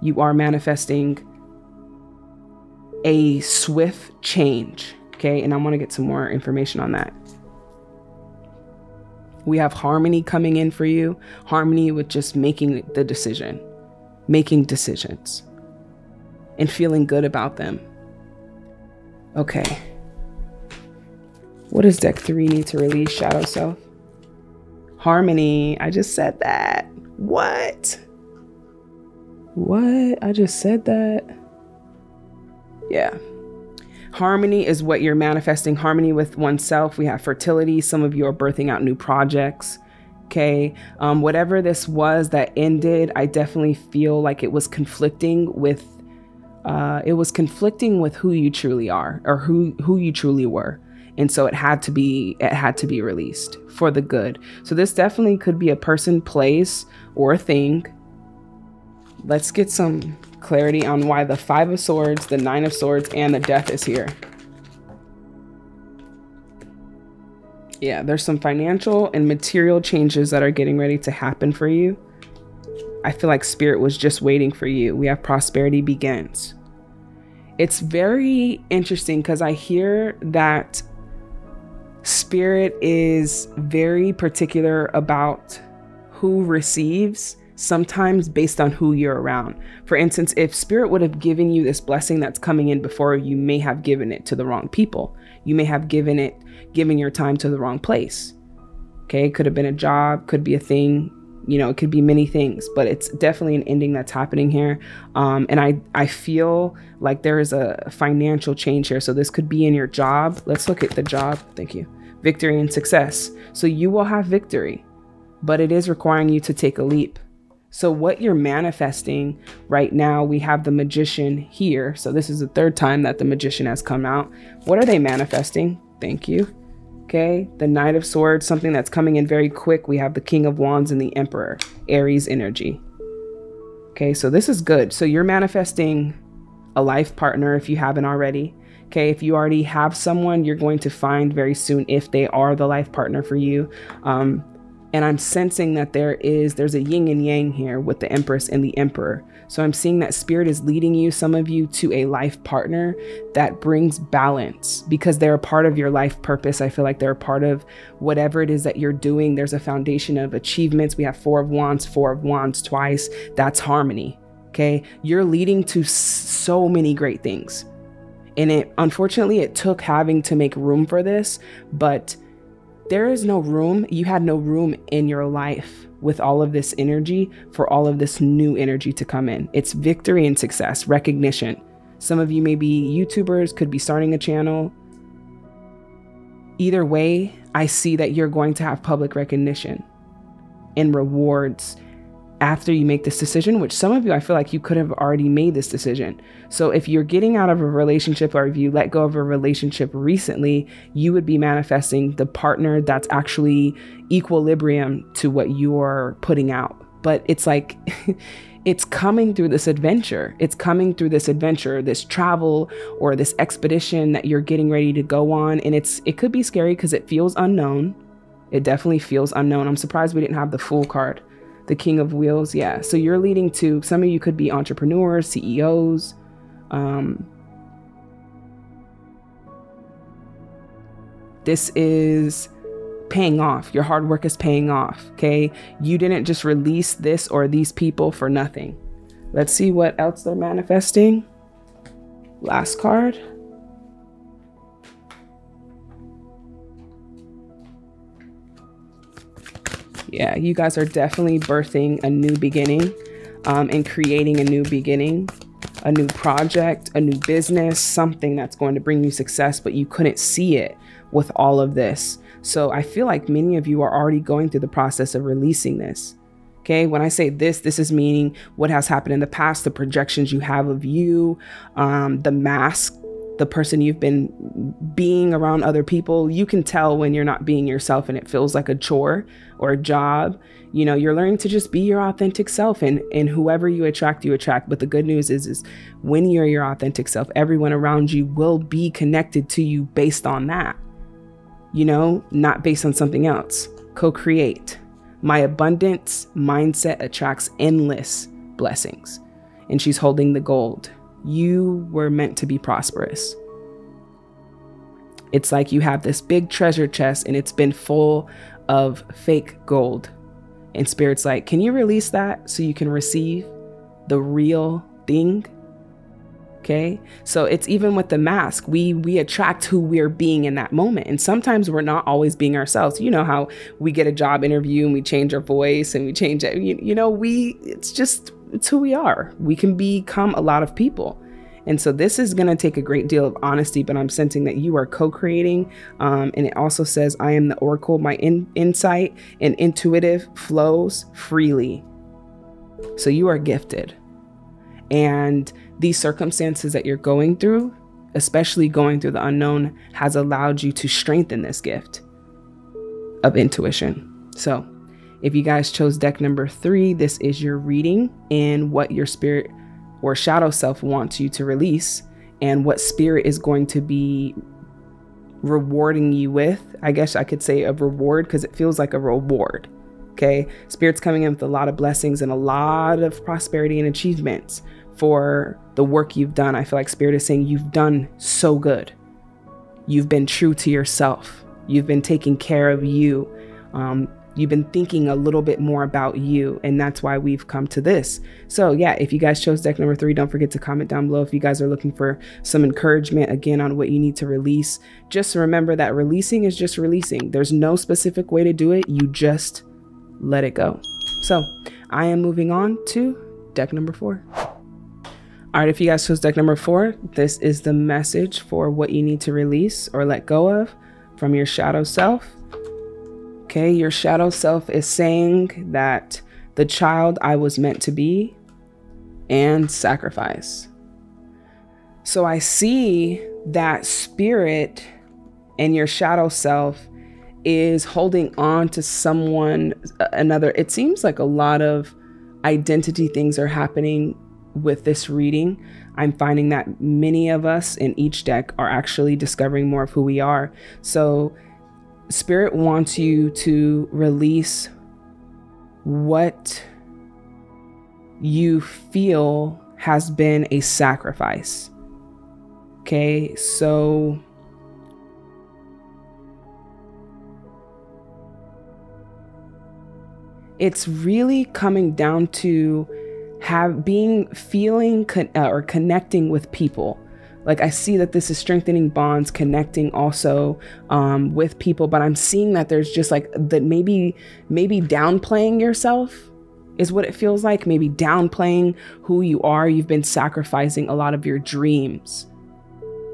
You are manifesting a swift change. Okay? And i want to get some more information on that we have harmony coming in for you, harmony with just making the decision, making decisions, and feeling good about them. Okay. What does deck three need to release? Shadow Self. Harmony. I just said that. What? What? I just said that. Yeah. Harmony is what you're manifesting harmony with oneself. We have fertility. Some of you are birthing out new projects. Okay. Um, whatever this was that ended, I definitely feel like it was conflicting with. Uh, it was conflicting with who you truly are or who who you truly were and so it had to be it had to be released for the good so this definitely could be a person place or a thing let's get some clarity on why the Five of Swords, the Nine of Swords, and the Death is here. Yeah, there's some financial and material changes that are getting ready to happen for you. I feel like Spirit was just waiting for you. We have prosperity begins. It's very interesting because I hear that Spirit is very particular about who receives sometimes based on who you're around. For instance, if spirit would have given you this blessing that's coming in before, you may have given it to the wrong people. You may have given it, given your time to the wrong place. Okay, it could have been a job, could be a thing, you know it could be many things but it's definitely an ending that's happening here. Um, and i i feel like there is a financial change here. So this could be in your job. Let's look at the job. Thank you. Victory and success. So you will have victory but it is requiring you to take a leap so what you're manifesting right now we have the magician here so this is the third time that the magician has come out what are they manifesting thank you Okay, the Knight of Swords, something that's coming in very quick. We have the King of Wands and the Emperor, Aries energy. Okay, so this is good. So you're manifesting a life partner if you haven't already. Okay, if you already have someone, you're going to find very soon if they are the life partner for you. Um, and I'm sensing that there is there's a yin and yang here with the Empress and the Emperor. So I'm seeing that spirit is leading you, some of you, to a life partner that brings balance because they're a part of your life purpose. I feel like they're a part of whatever it is that you're doing. There's a foundation of achievements. We have four of wands, four of wands twice. That's harmony. Okay. You're leading to so many great things. And it unfortunately it took having to make room for this, but there is no room. You had no room in your life with all of this energy for all of this new energy to come in. It's victory and success, recognition. Some of you may be YouTubers, could be starting a channel. Either way, I see that you're going to have public recognition and rewards after you make this decision, which some of you I feel like you could have already made this decision. So if you're getting out of a relationship or if you let go of a relationship recently, you would be manifesting the partner that's actually equilibrium to what you're putting out. But it's like <laughs> it's coming through this adventure. It's coming through this adventure, this travel or this expedition that you're getting ready to go on and it's it could be scary because it feels unknown. It definitely feels unknown. I'm surprised we didn't have the Fool card the king of wheels. Yeah. So you're leading to some of you could be entrepreneurs, CEOs. Um, this is paying off. Your hard work is paying off. Okay. You didn't just release this or these people for nothing. Let's see what else they're manifesting. Last card. Yeah, you guys are definitely birthing a new beginning um, and creating a new beginning, a new project, a new business, something that's going to bring you success, but you couldn't see it with all of this. So I feel like many of you are already going through the process of releasing this. Okay, when I say this, this is meaning what has happened in the past, the projections you have of you, um, the mask the person you've been being around other people, you can tell when you're not being yourself and it feels like a chore or a job. You know, you're learning to just be your authentic self and and whoever you attract, you attract. But the good news is is when you're your authentic self, everyone around you will be connected to you based on that. You know, not based on something else. Co-create. My abundance mindset attracts endless blessings. And she's holding the gold you were meant to be prosperous. It's like you have this big treasure chest and it's been full of fake gold. And Spirit's like, can you release that so you can receive the real thing? Okay. So it's even with the mask, we we attract who we're being in that moment. And sometimes we're not always being ourselves. You know how we get a job interview and we change our voice and we change it. You, you know, we it's just it's who we are. We can become a lot of people. And so this is going to take a great deal of honesty, but I'm sensing that you are co creating. Um, and it also says, I am the oracle. My in- insight and intuitive flows freely. So you are gifted. And these circumstances that you're going through, especially going through the unknown, has allowed you to strengthen this gift of intuition. So if you guys chose deck number three, this is your reading and what your spirit or shadow self wants you to release and what spirit is going to be rewarding you with. I guess I could say a reward because it feels like a reward. Okay. Spirit's coming in with a lot of blessings and a lot of prosperity and achievements for the work you've done. I feel like Spirit is saying you've done so good. You've been true to yourself. You've been taking care of you. Um, you've been thinking a little bit more about you and that's why we've come to this. So yeah if you guys chose deck number three don't forget to comment down below if you guys are looking for some encouragement again on what you need to release. Just remember that releasing is just releasing. There's no specific way to do it. You just let it go. So I am moving on to deck number four. All right, if you guys chose deck number four, this is the message for what you need to release or let go of from your shadow self. Okay, your shadow self is saying that the child I was meant to be and sacrifice. So I see that spirit and your shadow self is holding on to someone, another. It seems like a lot of identity things are happening with this reading. I'm finding that many of us in each deck are actually discovering more of who we are. So, Spirit wants you to release what you feel has been a sacrifice. Okay, so it's really coming down to have being feeling con- uh, or connecting with people like i see that this is strengthening bonds connecting also um, with people but i'm seeing that there's just like that maybe maybe downplaying yourself is what it feels like. Maybe downplaying who you are. You've been sacrificing a lot of your dreams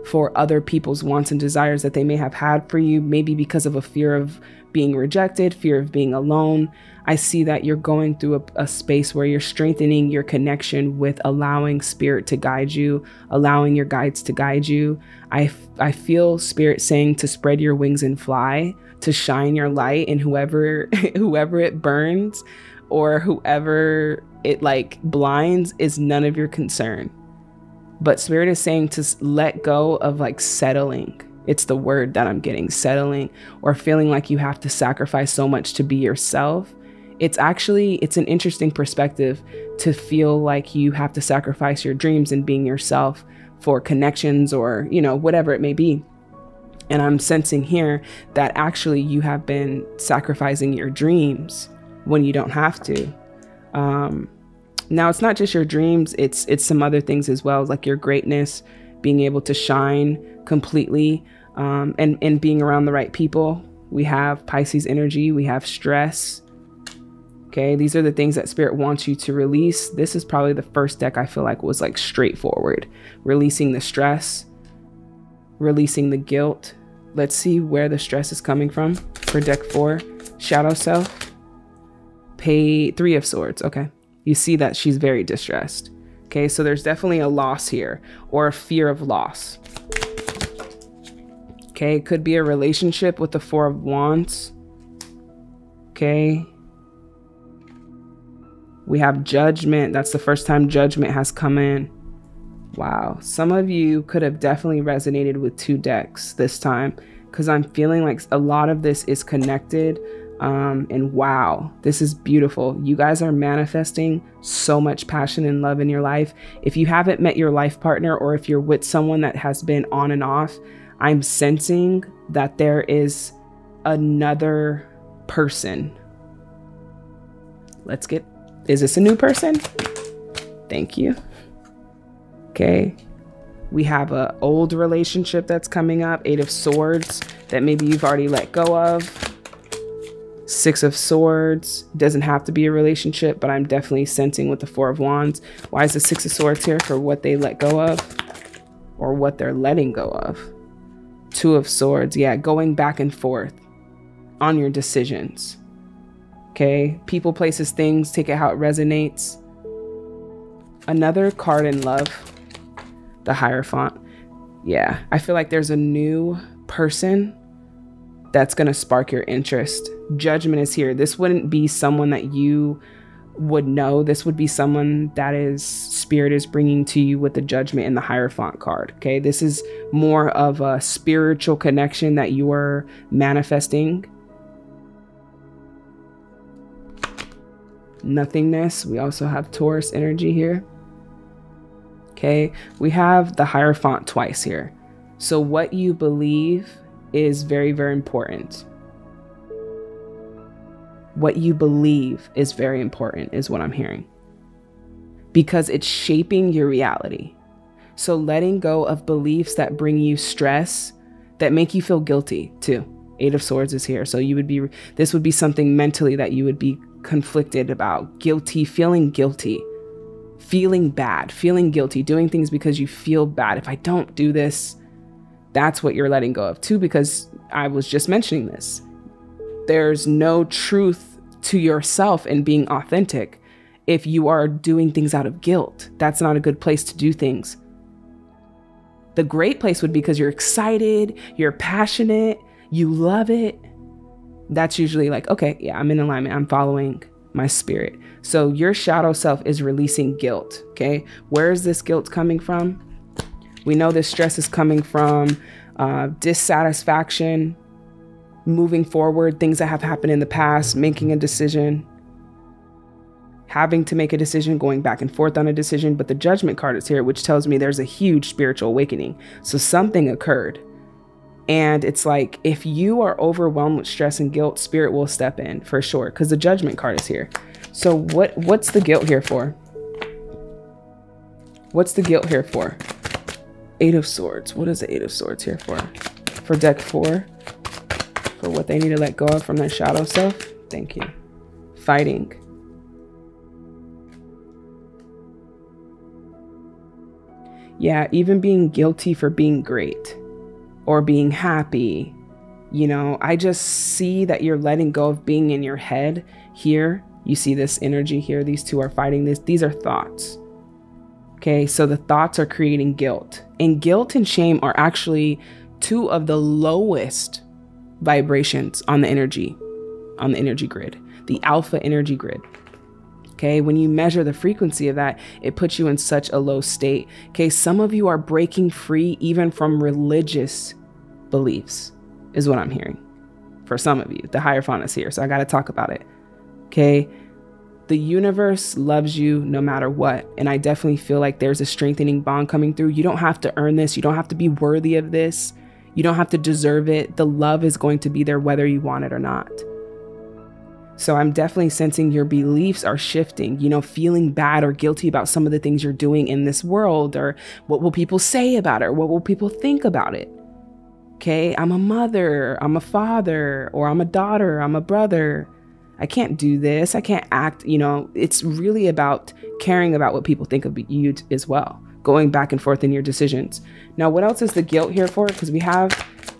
for other people's wants and desires that they may have had for you maybe because of a fear of being rejected fear of being alone I see that you're going through a, a, space where you're strengthening your connection with allowing spirit to guide you, allowing your guides to guide you. I, I feel spirit saying to spread your wings and fly, to shine your light, and whoever <laughs> whoever it burns or whoever it like blinds is none of your concern. But spirit is saying to let go of like settling. It's the word that I'm getting settling or feeling like you have to sacrifice so much to be yourself it's actually it's an interesting perspective to feel like you have to sacrifice your dreams and being yourself for connections or you know whatever it may be. And i'm sensing here that actually you have been sacrificing your dreams when you don't have to. Um, now it's not just your dreams it's it's some other things as well like your greatness being able to shine completely um, and and being around the right people. We have pisces energy we have stress Okay, these are the things that spirit wants you to release. This is probably the first deck I feel like was like straightforward, releasing the stress, releasing the guilt. Let's see where the stress is coming from for deck four. Shadow self, pay three of swords. Okay, you see that she's very distressed. Okay, so there's definitely a loss here or a fear of loss. Okay, could be a relationship with the Four of Wands. Okay, we have judgment. That's the first time judgment has come in. Wow. Some of you could have definitely resonated with two decks this time because I'm feeling like a lot of this is connected. Um, and wow, this is beautiful. You guys are manifesting so much passion and love in your life. If you haven't met your life partner or if you're with someone that has been on and off, I'm sensing that there is another person. Let's get is this a new person? Thank you. Okay. We have a old relationship that's coming up, Eight of Swords, that maybe you've already let go of. Six of Swords doesn't have to be a relationship, but I'm definitely sensing with the Four of Wands. Why is the Six of Swords here for what they let go of or what they're letting go of? Two of Swords, yeah, going back and forth on your decisions. Okay, people, places, things, take it how it resonates. Another card in love, the Hierophant. Yeah, I feel like there's a new person that's going to spark your interest. Judgment is here. This wouldn't be someone that you would know. This would be someone that is spirit is bringing to you with the judgment and the Hierophant card. Okay, this is more of a spiritual connection that you are manifesting nothingness. We also have Taurus energy here. Okay, we have the Hierophant twice here. So, what you believe is very, very important. What you believe is very important, is what I'm hearing. Because it's shaping your reality. So, letting go of beliefs that bring you stress, that make you feel guilty too. Eight of Swords is here. So, you would be, this would be something mentally that you would be conflicted about, guilty, feeling guilty, feeling bad, feeling guilty, doing things because you feel bad. If I don't do this, that's what you're letting go of. too. because I was just mentioning this. There's no truth to yourself in being authentic if you are doing things out of guilt. That's not a good place to do things. The great place would be because you're excited, you're passionate, you love it. That's usually like, okay, yeah, I'm in alignment, I'm following my spirit. So your shadow self is releasing guilt. Okay. Where is this guilt coming from? We know this stress is coming from uh, dissatisfaction, moving forward, things that have happened in the past, making a decision, having to make a decision, going back and forth on a decision. But the judgment card is here, which tells me there's a huge spiritual awakening. So something occurred. And it's like if you are overwhelmed with stress and guilt, spirit will step in for sure because the judgment card is here. So what what's the guilt here for? What's the guilt here for? Eight of Swords. What is the Eight of Swords here for? For deck four? For what they need to let go of from their shadow self? Thank you. Fighting. Yeah, even being guilty for being great or being happy. You know, I just see that you're letting go of being in your head here. You see this energy here. These two are fighting this. These are thoughts. Okay, so the thoughts are creating guilt. And guilt and shame are actually two of the lowest vibrations on the energy, on the energy grid, the alpha energy grid. Okay, when you measure the frequency of that, it puts you in such a low state. Okay, some of you are breaking free even from religious beliefs, is what I'm hearing for some of you. The Hierophant is here, so I got to talk about it. Okay, the universe loves you no matter what. And I definitely feel like there's a strengthening bond coming through. You don't have to earn this, you don't have to be worthy of this, you don't have to deserve it. The love is going to be there whether you want it or not. So I'm definitely sensing your beliefs are shifting, you know, feeling bad or guilty about some of the things you're doing in this world, or what will people say about it, or what will people think about it. Okay, I'm a mother, I'm a father, or I'm a daughter, I'm a brother. I can't do this, I can't act, you know, it's really about caring about what people think of you as well, going back and forth in your decisions. Now, what else is the guilt here for? Because we have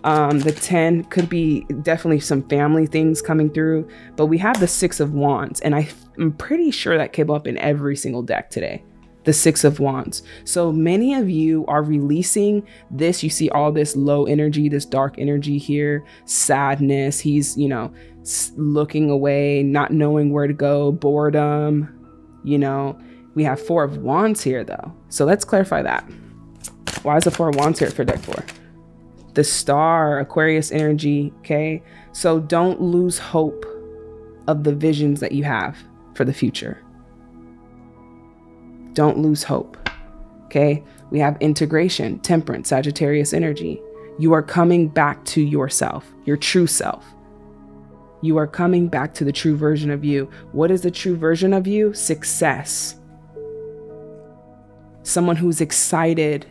um, the 10 could be definitely some family things coming through, but we have the Six of Wands, and I, I'm pretty sure that came up in every single deck today. The Six of Wands. So many of you are releasing this. You see all this low energy, this dark energy here, sadness. He's, you know, looking away, not knowing where to go, boredom. You know, we have Four of Wands here though. So let's clarify that. Why is the Four of Wands here for deck four? the star, Aquarius energy. Okay. So don't lose hope of the visions that you have for the future. Don't lose hope. Okay. We have integration, temperance, Sagittarius energy. You are coming back to yourself, your true self. You are coming back to the true version of you. What is the true version of you? Success. Someone who's excited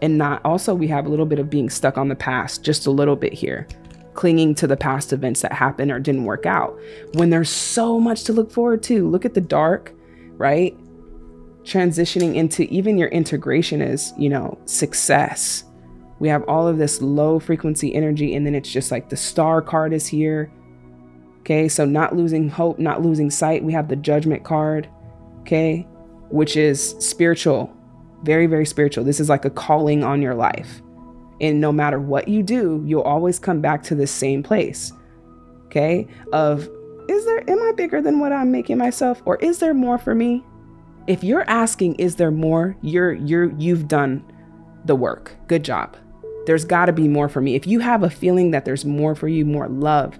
and not also we have a little bit of being stuck on the past just a little bit here clinging to the past events that happened or didn't work out when there's so much to look forward to look at the dark right transitioning into even your integration is you know success we have all of this low frequency energy and then it's just like the star card is here okay so not losing hope not losing sight we have the judgment card okay which is spiritual very, very spiritual. This is like a calling on your life. And no matter what you do, you'll always come back to the same place. Okay? Of, is there, am I bigger than what I'm making myself? Or is there more for me? If you're asking, is there more? You're, you're, you've done the work. Good job. There's got to be more for me. If you have a feeling that there's more for you, more love,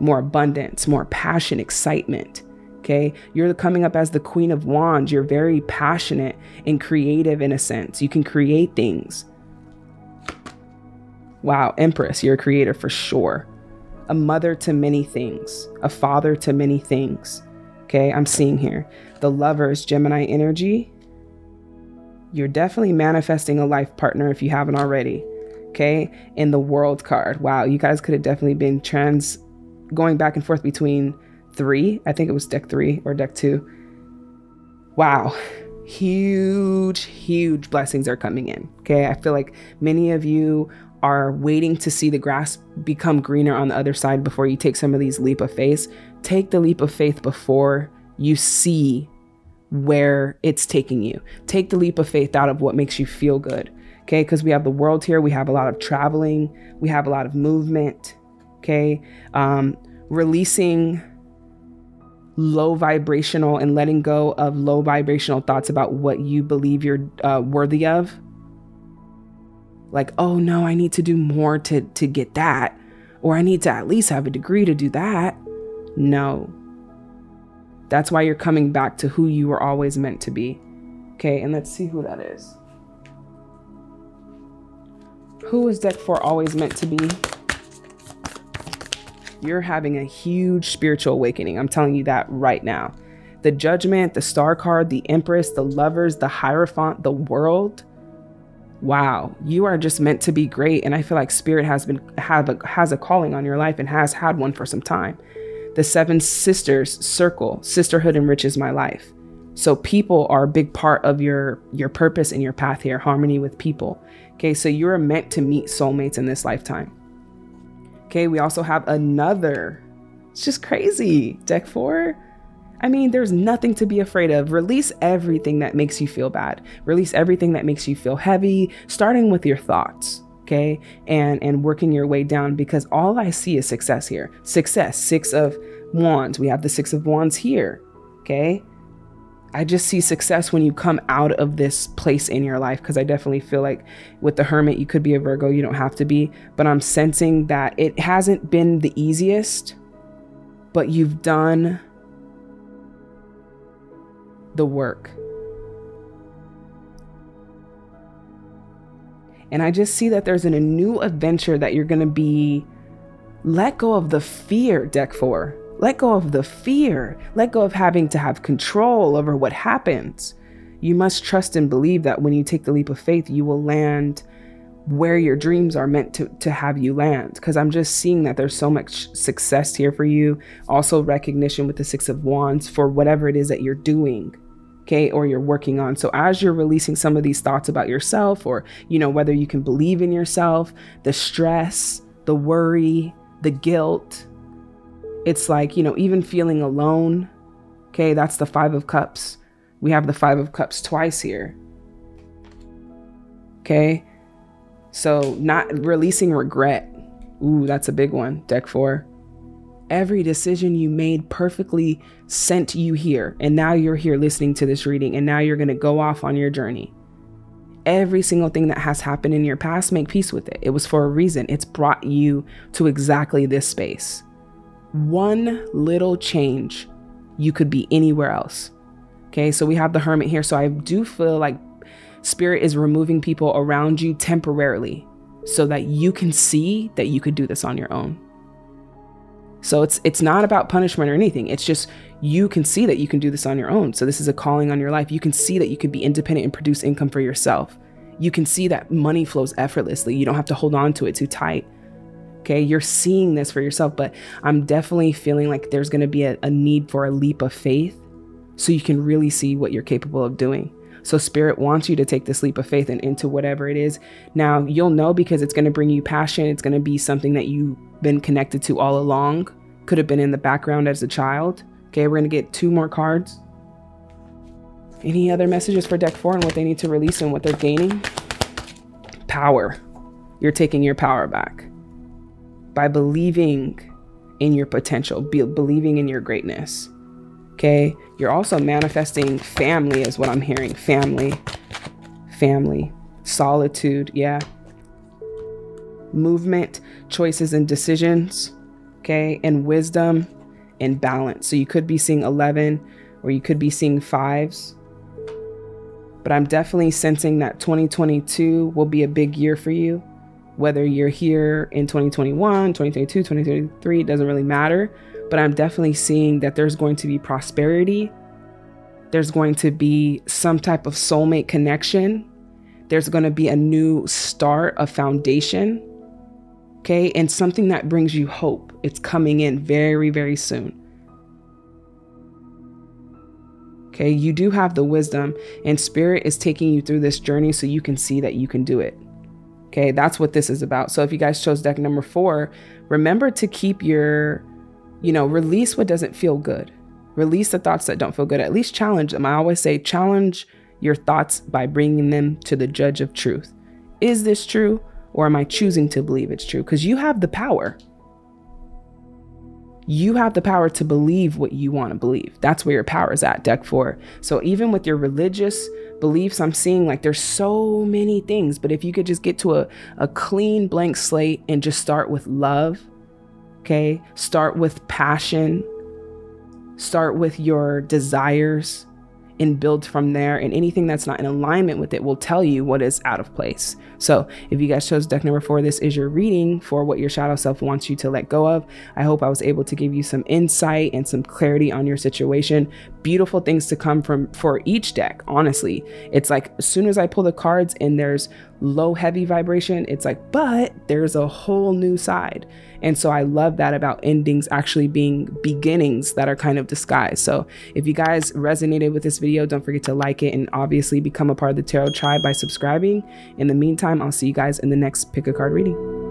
more abundance, more passion, excitement, Okay. You're coming up as the Queen of Wands. You're very passionate and creative in a sense. You can create things. Wow. Empress, you're a creator for sure. A mother to many things, a father to many things. Okay. I'm seeing here. The lovers, Gemini energy. You're definitely manifesting a life partner if you haven't already. Okay. In the world card. Wow. You guys could have definitely been trans going back and forth between three. I think it was deck three or deck two. Wow. Huge, huge blessings are coming in. Okay. I feel like many of you are waiting to see the grass become greener on the other side before you take some of these leap of faith. Take the leap of faith before you see where it's taking you. Take the leap of faith out of what makes you feel good. Okay. Because we have the world here, we have a lot of traveling, we have a lot of movement. Okay. Um, releasing low vibrational and letting go of low vibrational thoughts about what you believe you're uh, worthy of. Like, oh no, I need to do more to, to get that, or I need to at least have a degree to do that. No. That's why you're coming back to who you were always meant to be. Okay, and let's see who that is. Who is deck four always meant to be? you're having a huge spiritual awakening. I'm telling you that right now. The judgment, the star card, the empress, the lovers, the hierophant, the world. Wow, you are just meant to be great and I feel like spirit has been have a, has a calling on your life and has had one for some time. The seven sisters circle, sisterhood enriches my life. So people are a big part of your your purpose and your path here, harmony with people. Okay, so you're meant to meet soulmates in this lifetime. Okay, we also have another. It's just crazy. Deck four. I mean, there's nothing to be afraid of. Release everything that makes you feel bad. Release everything that makes you feel heavy, starting with your thoughts, okay? And and working your way down because all I see is success here. Success, 6 of wands. We have the 6 of wands here, okay? I just see success when you come out of this place in your life because I definitely feel like with the hermit, you could be a Virgo, you don't have to be. But I'm sensing that it hasn't been the easiest, but you've done the work. And I just see that there's an, a new adventure that you're going to be let go of the fear, deck four. Let go of the fear. Let go of having to have control over what happens. You must trust and believe that when you take the leap of faith, you will land where your dreams are meant to, to have you land. Because I'm just seeing that there's so much success here for you. Also, recognition with the Six of Wands for whatever it is that you're doing. Okay, or you're working on. So, as you're releasing some of these thoughts about yourself, or, you know, whether you can believe in yourself, the stress, the worry, the guilt, it's like, you know, even feeling alone. Okay, that's the Five of Cups. We have the Five of Cups twice here. Okay, so not releasing regret. Ooh, that's a big one. Deck four. Every decision you made perfectly sent you here. And now you're here listening to this reading. And now you're going to go off on your journey. Every single thing that has happened in your past, make peace with it. It was for a reason. It's brought you to exactly this space one little change, you could be anywhere else. Okay, so we have the hermit here. So I do feel like spirit is removing people around you temporarily so that you can see that you could do this on your own. So it's it's not about punishment or anything. It's just you can see that you can do this on your own. So this is a calling on your life. You can see that you can be independent and produce income for yourself. You can see that money flows effortlessly. You don't have to hold on to it too tight. Okay, you're seeing this for yourself, but I'm definitely feeling like there's going to be a, a need for a leap of faith so you can really see what you're capable of doing. So spirit wants you to take this leap of faith and into whatever it is. Now you'll know because it's going to bring you passion. It's going to be something that you've been connected to all along. Could have been in the background as a child. Okay, we're going to get two more cards. Any other messages for deck four and what they need to release and what they're gaining? Power. You're taking your power back by believing in your potential, be, believing in your greatness. Okay. You're also manifesting family, is what I'm hearing. Family, family, solitude. Yeah. Movement, choices, and decisions. Okay. And wisdom and balance. So you could be seeing 11 or you could be seeing fives. But I'm definitely sensing that 2022 will be a big year for you whether you're here in 2021, 2022, 2023, it doesn't really matter. But I'm definitely seeing that there's going to be prosperity. There's going to be some type of soulmate connection. There's going to be a new start, a foundation. Okay. And something that brings you hope. It's coming in very, very soon. Okay, you do have the wisdom, and spirit is taking you through this journey so you can see that you can do it. Okay, that's what this is about. So if you guys chose deck number four, remember to keep your, you know, release what doesn't feel good. Release the thoughts that don't feel good. At least challenge them. I always say challenge your thoughts by bringing them to the judge of truth. Is this true? Or am I choosing to believe it's true? Because you have the power you have the power to believe what you want to believe. That's where your power is at, deck four. So even with your religious beliefs, I'm seeing like there's so many things, but if you could just get to a, a clean blank slate and just start with love, okay? Start with passion, start with your desires, and build from there. And anything that's not in alignment with it will tell you what is out of place. So if you guys chose deck number four, this is your reading for what your shadow self wants you to let go of. I hope I was able to give you some insight and some clarity on your situation. Beautiful things to come from for each deck. Honestly, it's like as soon as I pull the cards and there's low heavy vibration, it's like, but there's a whole new side. And so I love that about endings actually being beginnings that are kind of disguised. So if you guys resonated with this video, don't forget to like it and obviously become a part of the Tarot Tribe by subscribing. In the meantime, I'll see you guys in the next pick a card reading.